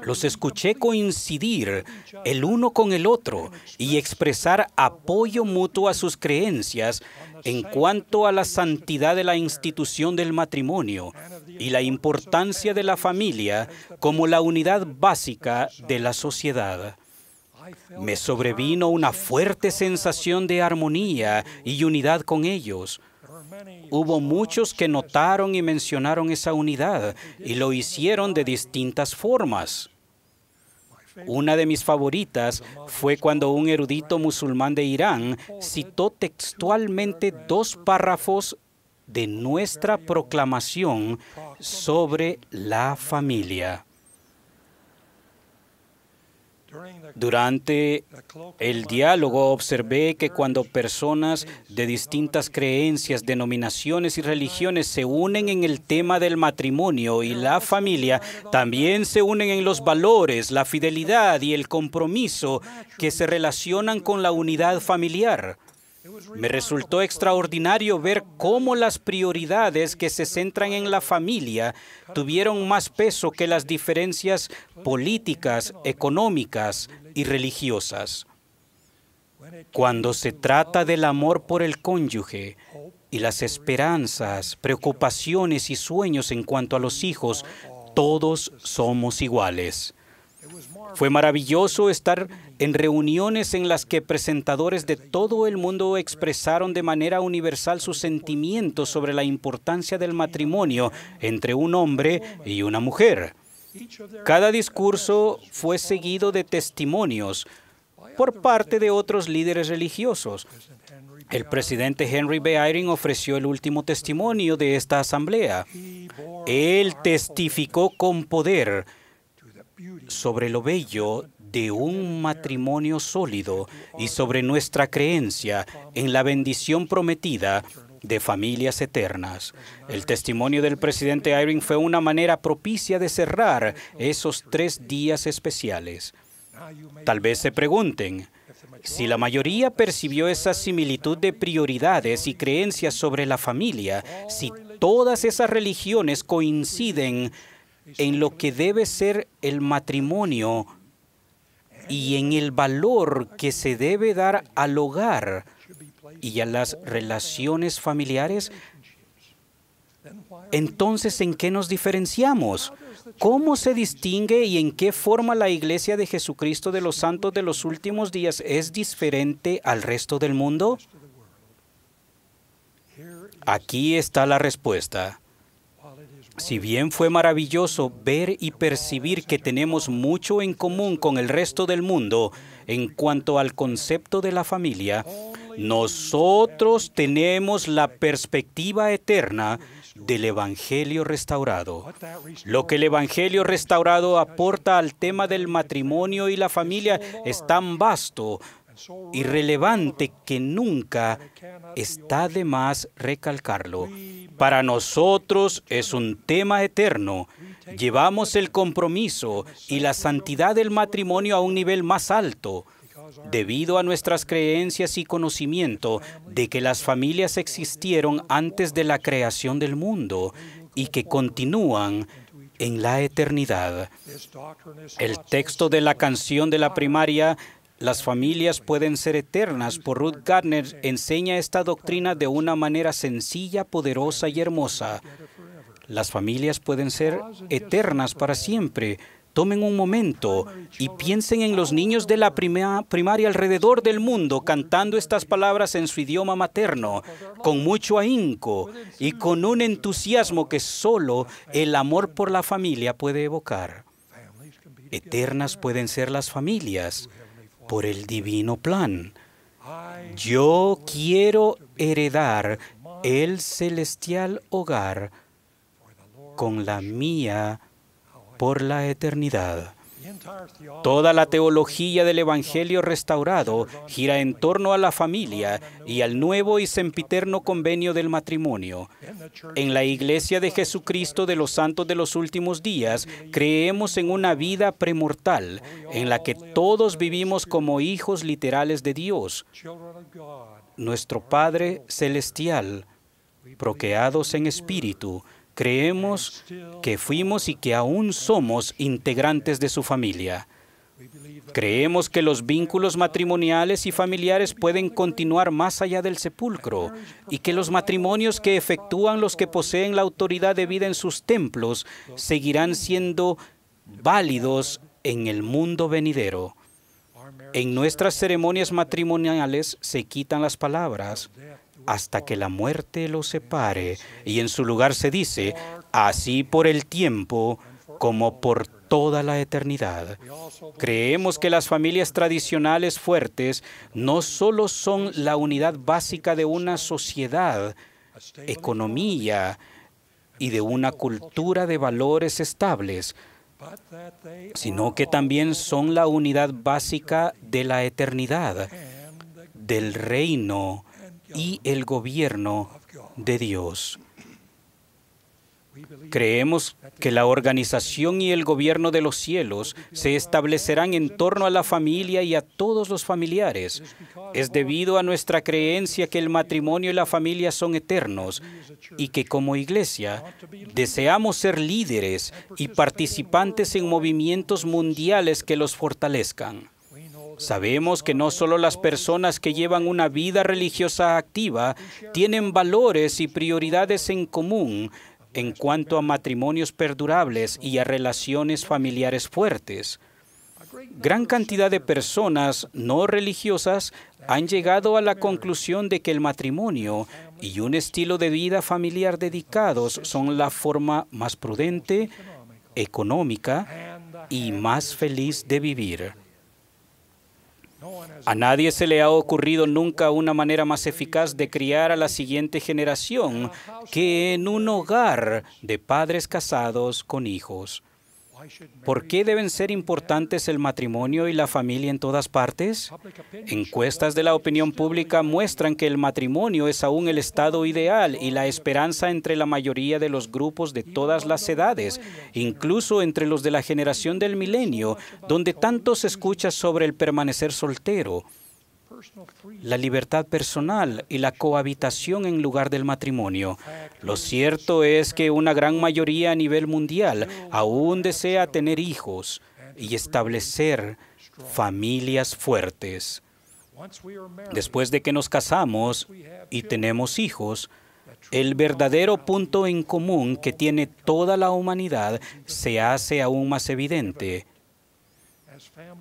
los escuché coincidir el uno con el otro y expresar apoyo mutuo a sus creencias en cuanto a la santidad de la institución del matrimonio y la importancia de la familia como la unidad básica de la sociedad. Me sobrevino una fuerte sensación de armonía y unidad con ellos. Hubo muchos que notaron y mencionaron esa unidad y lo hicieron de distintas formas. Una de mis favoritas fue cuando un erudito musulmán de Irán citó textualmente dos párrafos de nuestra proclamación sobre la familia. Durante el diálogo observé que cuando personas de distintas creencias, denominaciones y religiones se unen en el tema del matrimonio y la familia, también se unen en los valores, la fidelidad y el compromiso que se relacionan con la unidad familiar. Me resultó extraordinario ver cómo las prioridades que se centran en la familia tuvieron más peso que las diferencias políticas, económicas y religiosas. Cuando se trata del amor por el cónyuge y las esperanzas, preocupaciones y sueños en cuanto a los hijos, todos somos iguales. Fue maravilloso estar en reuniones en las que presentadores de todo el mundo expresaron de manera universal sus sentimientos sobre la importancia del matrimonio entre un hombre y una mujer. Cada discurso fue seguido de testimonios por parte de otros líderes religiosos. El presidente Henry B. Eyring ofreció el último testimonio de esta asamblea. Él testificó con poder sobre lo bello de un matrimonio sólido y sobre nuestra creencia en la bendición prometida de familias eternas. El testimonio del presidente Irving fue una manera propicia de cerrar esos tres días especiales. Tal vez se pregunten, si la mayoría percibió esa similitud de prioridades y creencias sobre la familia, si todas esas religiones coinciden en lo que debe ser el matrimonio y en el valor que se debe dar al hogar y a las relaciones familiares, entonces ¿en qué nos diferenciamos? ¿Cómo se distingue y en qué forma la Iglesia de Jesucristo de los Santos de los últimos días es diferente al resto del mundo? Aquí está la respuesta. Si bien fue maravilloso ver y percibir que tenemos mucho en común con el resto del mundo en cuanto al concepto de la familia, nosotros tenemos la perspectiva eterna del Evangelio restaurado. Lo que el Evangelio restaurado aporta al tema del matrimonio y la familia es tan vasto y relevante que nunca está de más recalcarlo. Para nosotros es un tema eterno. Llevamos el compromiso y la santidad del matrimonio a un nivel más alto debido a nuestras creencias y conocimiento de que las familias existieron antes de la creación del mundo y que continúan en la eternidad. El texto de la canción de la primaria las familias pueden ser eternas por Ruth Gardner enseña esta doctrina de una manera sencilla, poderosa y hermosa. Las familias pueden ser eternas para siempre Tomen un momento y piensen en los niños de la primaria alrededor del mundo cantando estas palabras en su idioma materno, con mucho ahínco y con un entusiasmo que solo el amor por la familia puede evocar. Eternas pueden ser las familias por el divino plan. Yo quiero heredar el celestial hogar con la mía por la eternidad. Toda la teología del Evangelio restaurado gira en torno a la familia y al nuevo y sempiterno convenio del matrimonio. En la Iglesia de Jesucristo de los Santos de los Últimos Días creemos en una vida premortal, en la que todos vivimos como hijos literales de Dios, nuestro Padre Celestial, proqueados en espíritu, Creemos que fuimos y que aún somos integrantes de su familia. Creemos que los vínculos matrimoniales y familiares pueden continuar más allá del sepulcro y que los matrimonios que efectúan los que poseen la autoridad de vida en sus templos seguirán siendo válidos en el mundo venidero. En nuestras ceremonias matrimoniales se quitan las palabras hasta que la muerte los separe, y en su lugar se dice, así por el tiempo como por toda la eternidad. Creemos que las familias tradicionales fuertes no solo son la unidad básica de una sociedad, economía y de una cultura de valores estables, sino que también son la unidad básica de la eternidad, del reino y el gobierno de Dios. Creemos que la organización y el gobierno de los cielos se establecerán en torno a la familia y a todos los familiares. Es debido a nuestra creencia que el matrimonio y la familia son eternos y que como iglesia deseamos ser líderes y participantes en movimientos mundiales que los fortalezcan. Sabemos que no solo las personas que llevan una vida religiosa activa tienen valores y prioridades en común en cuanto a matrimonios perdurables y a relaciones familiares fuertes. Gran cantidad de personas no religiosas han llegado a la conclusión de que el matrimonio y un estilo de vida familiar dedicados son la forma más prudente, económica y más feliz de vivir. A nadie se le ha ocurrido nunca una manera más eficaz de criar a la siguiente generación que en un hogar de padres casados con hijos. ¿Por qué deben ser importantes el matrimonio y la familia en todas partes? Encuestas de la opinión pública muestran que el matrimonio es aún el estado ideal y la esperanza entre la mayoría de los grupos de todas las edades, incluso entre los de la generación del milenio, donde tanto se escucha sobre el permanecer soltero la libertad personal y la cohabitación en lugar del matrimonio. Lo cierto es que una gran mayoría a nivel mundial aún desea tener hijos y establecer familias fuertes. Después de que nos casamos y tenemos hijos, el verdadero punto en común que tiene toda la humanidad se hace aún más evidente.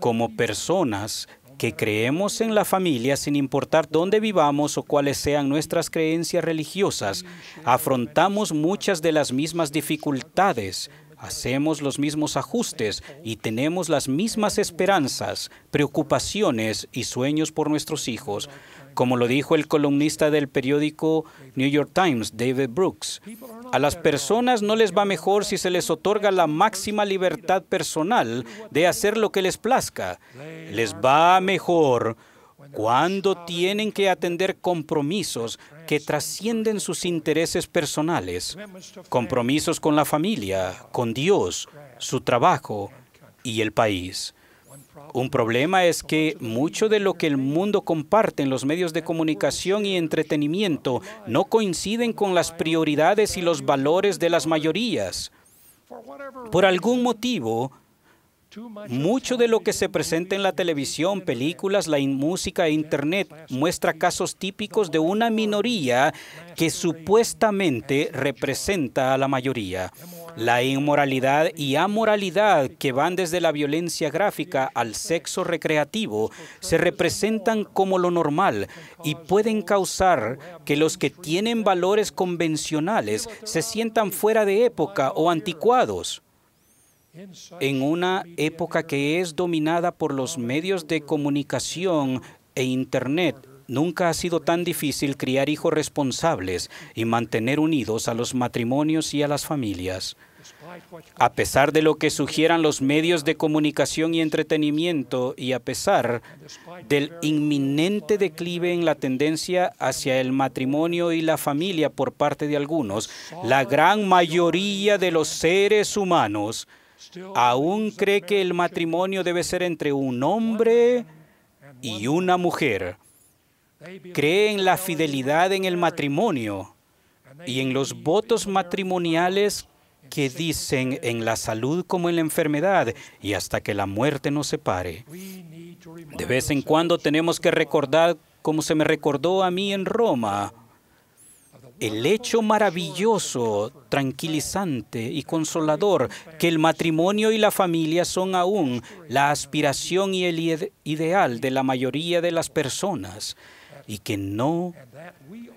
Como personas que creemos en la familia sin importar dónde vivamos o cuáles sean nuestras creencias religiosas, afrontamos muchas de las mismas dificultades, hacemos los mismos ajustes y tenemos las mismas esperanzas, preocupaciones y sueños por nuestros hijos, como lo dijo el columnista del periódico New York Times, David Brooks. A las personas no les va mejor si se les otorga la máxima libertad personal de hacer lo que les plazca. Les va mejor cuando tienen que atender compromisos que trascienden sus intereses personales, compromisos con la familia, con Dios, su trabajo y el país. Un problema es que mucho de lo que el mundo comparte en los medios de comunicación y entretenimiento no coinciden con las prioridades y los valores de las mayorías. Por algún motivo, mucho de lo que se presenta en la televisión, películas, la música e Internet muestra casos típicos de una minoría que supuestamente representa a la mayoría. La inmoralidad y amoralidad que van desde la violencia gráfica al sexo recreativo se representan como lo normal y pueden causar que los que tienen valores convencionales se sientan fuera de época o anticuados. En una época que es dominada por los medios de comunicación e Internet, Nunca ha sido tan difícil criar hijos responsables y mantener unidos a los matrimonios y a las familias. A pesar de lo que sugieran los medios de comunicación y entretenimiento y a pesar del inminente declive en la tendencia hacia el matrimonio y la familia por parte de algunos, la gran mayoría de los seres humanos aún cree que el matrimonio debe ser entre un hombre y una mujer cree en la fidelidad en el matrimonio y en los votos matrimoniales que dicen en la salud como en la enfermedad y hasta que la muerte nos separe. De vez en cuando tenemos que recordar, como se me recordó a mí en Roma, el hecho maravilloso, tranquilizante y consolador que el matrimonio y la familia son aún la aspiración y el ideal de la mayoría de las personas y que no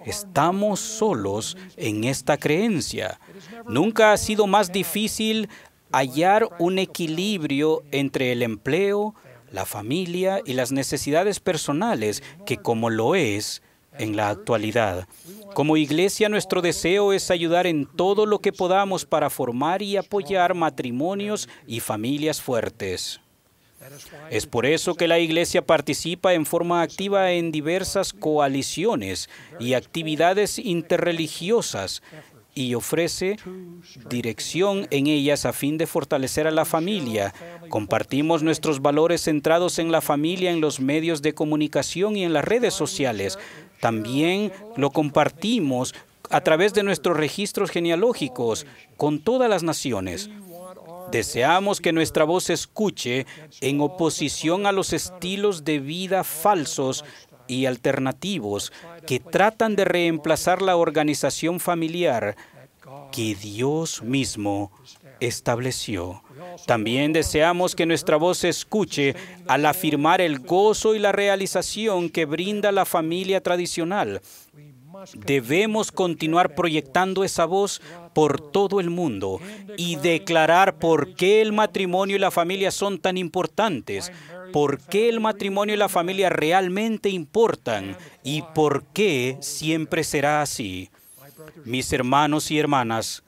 estamos solos en esta creencia. Nunca ha sido más difícil hallar un equilibrio entre el empleo, la familia y las necesidades personales que como lo es en la actualidad. Como iglesia nuestro deseo es ayudar en todo lo que podamos para formar y apoyar matrimonios y familias fuertes. Es por eso que la Iglesia participa en forma activa en diversas coaliciones y actividades interreligiosas y ofrece dirección en ellas a fin de fortalecer a la familia. Compartimos nuestros valores centrados en la familia en los medios de comunicación y en las redes sociales. También lo compartimos a través de nuestros registros genealógicos con todas las naciones. Deseamos que nuestra voz se escuche en oposición a los estilos de vida falsos y alternativos que tratan de reemplazar la organización familiar que Dios mismo estableció. También deseamos que nuestra voz se escuche al afirmar el gozo y la realización que brinda la familia tradicional Debemos continuar proyectando esa voz por todo el mundo y declarar por qué el matrimonio y la familia son tan importantes, por qué el matrimonio y la familia realmente importan y por qué siempre será así. Mis hermanos y hermanas,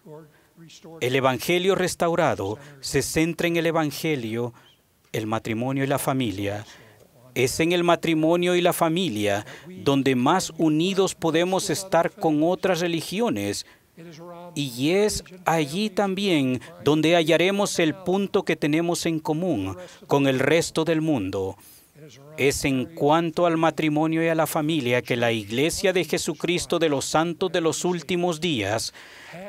El Evangelio restaurado se centra en el Evangelio, el matrimonio y la familia. Es en el matrimonio y la familia donde más unidos podemos estar con otras religiones. Y es allí también donde hallaremos el punto que tenemos en común con el resto del mundo. Es en cuanto al matrimonio y a la familia que la Iglesia de Jesucristo de los Santos de los Últimos Días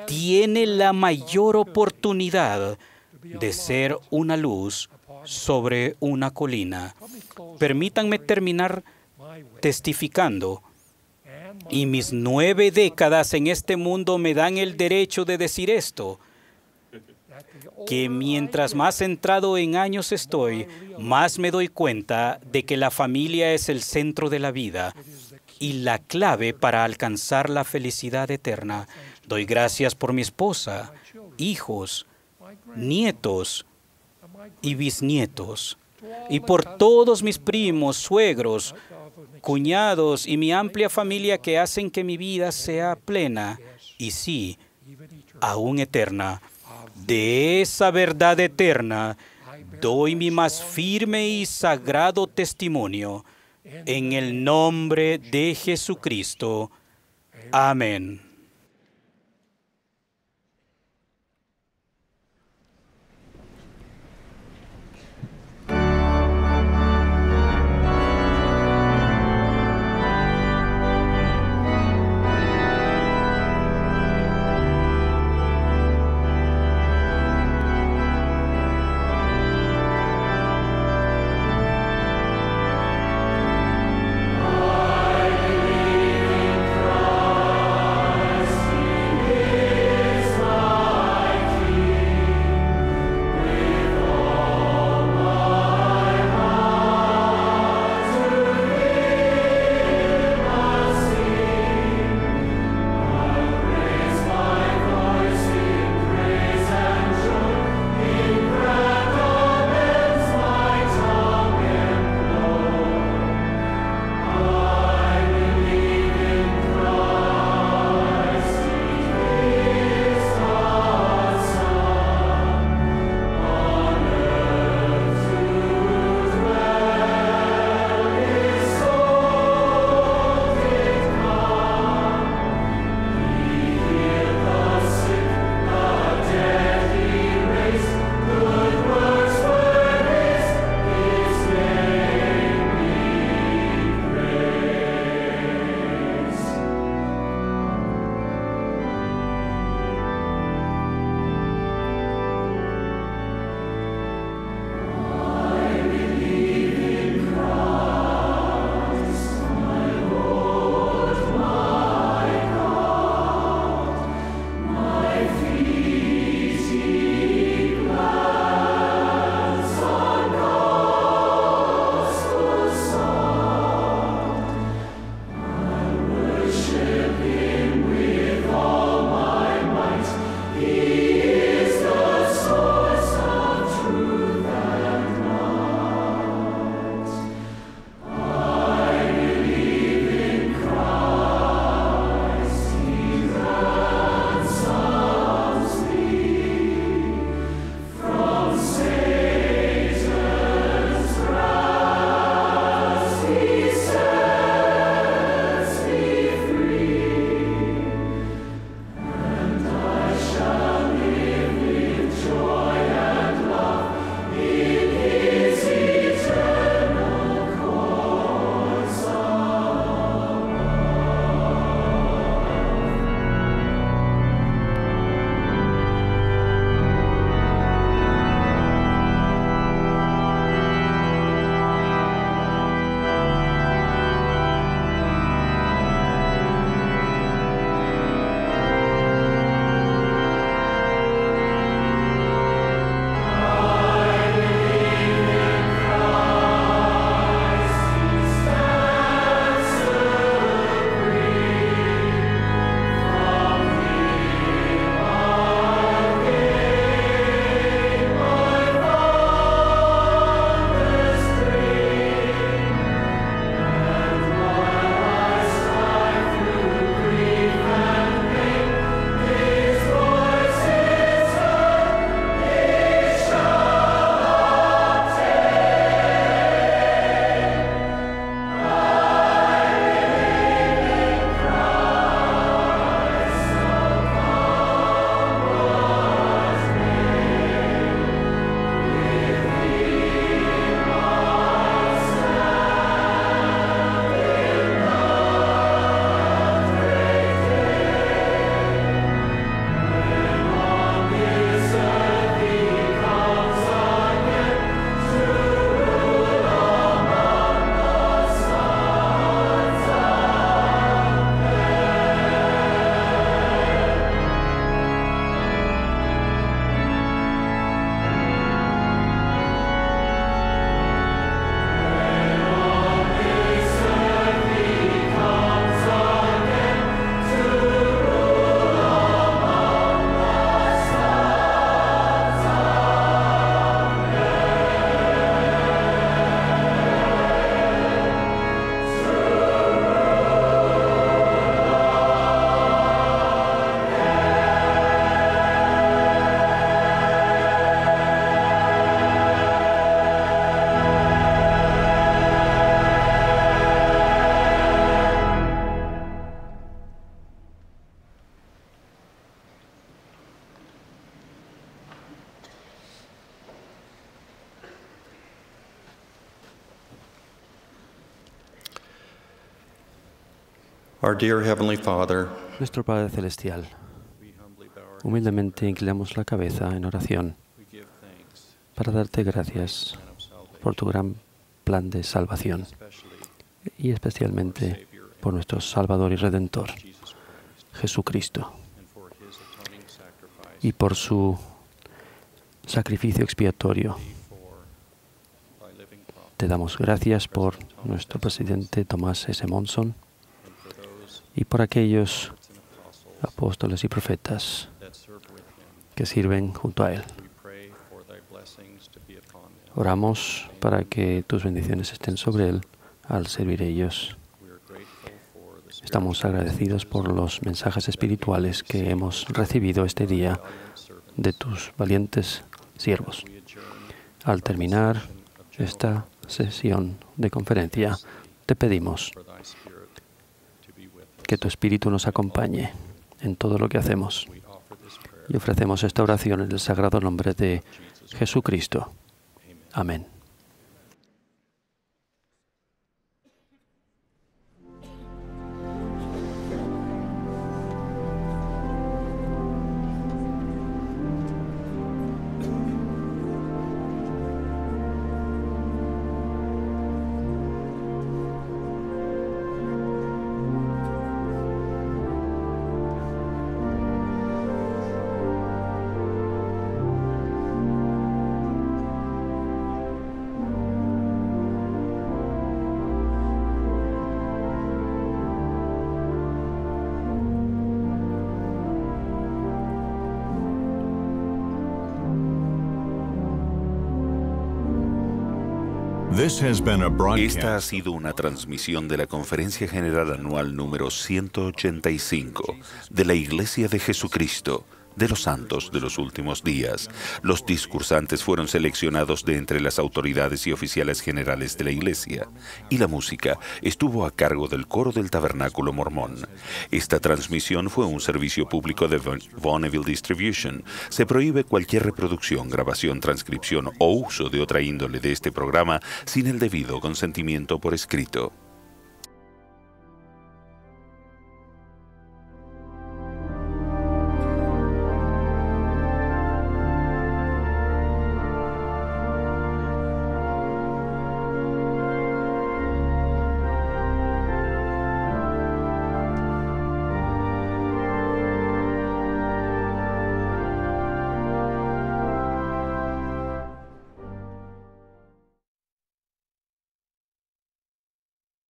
tiene la mayor oportunidad de ser una luz sobre una colina. Permítanme terminar testificando. Y mis nueve décadas en este mundo me dan el derecho de decir esto que mientras más centrado en años estoy, más me doy cuenta de que la familia es el centro de la vida y la clave para alcanzar la felicidad eterna. Doy gracias por mi esposa, hijos, nietos y bisnietos, y por todos mis primos, suegros, cuñados y mi amplia familia que hacen que mi vida sea plena y sí, aún eterna. De esa verdad eterna doy mi más firme y sagrado testimonio en el nombre de Jesucristo. Amén. Nuestro Padre Celestial, humildemente inclinamos la cabeza en oración para darte gracias por tu gran plan de salvación y especialmente por nuestro Salvador y Redentor, Jesucristo, y por su sacrificio expiatorio. Te damos gracias por nuestro presidente Tomás S. Monson y por aquellos apóstoles y profetas que sirven junto a Él. Oramos para que tus bendiciones estén sobre Él al servir a ellos. Estamos agradecidos por los mensajes espirituales que hemos recibido este día de tus valientes siervos. Al terminar esta sesión de conferencia, te pedimos que tu Espíritu nos acompañe en todo lo que hacemos. Y ofrecemos esta oración en el sagrado nombre de Jesucristo. Amén. Esta ha sido una transmisión de la Conferencia General Anual número 185 de la Iglesia de Jesucristo de los santos de los últimos días. Los discursantes fueron seleccionados de entre las autoridades y oficiales generales de la Iglesia, y la música estuvo a cargo del coro del Tabernáculo Mormón. Esta transmisión fue un servicio público de Bonneville Distribution. Se prohíbe cualquier reproducción, grabación, transcripción o uso de otra índole de este programa sin el debido consentimiento por escrito.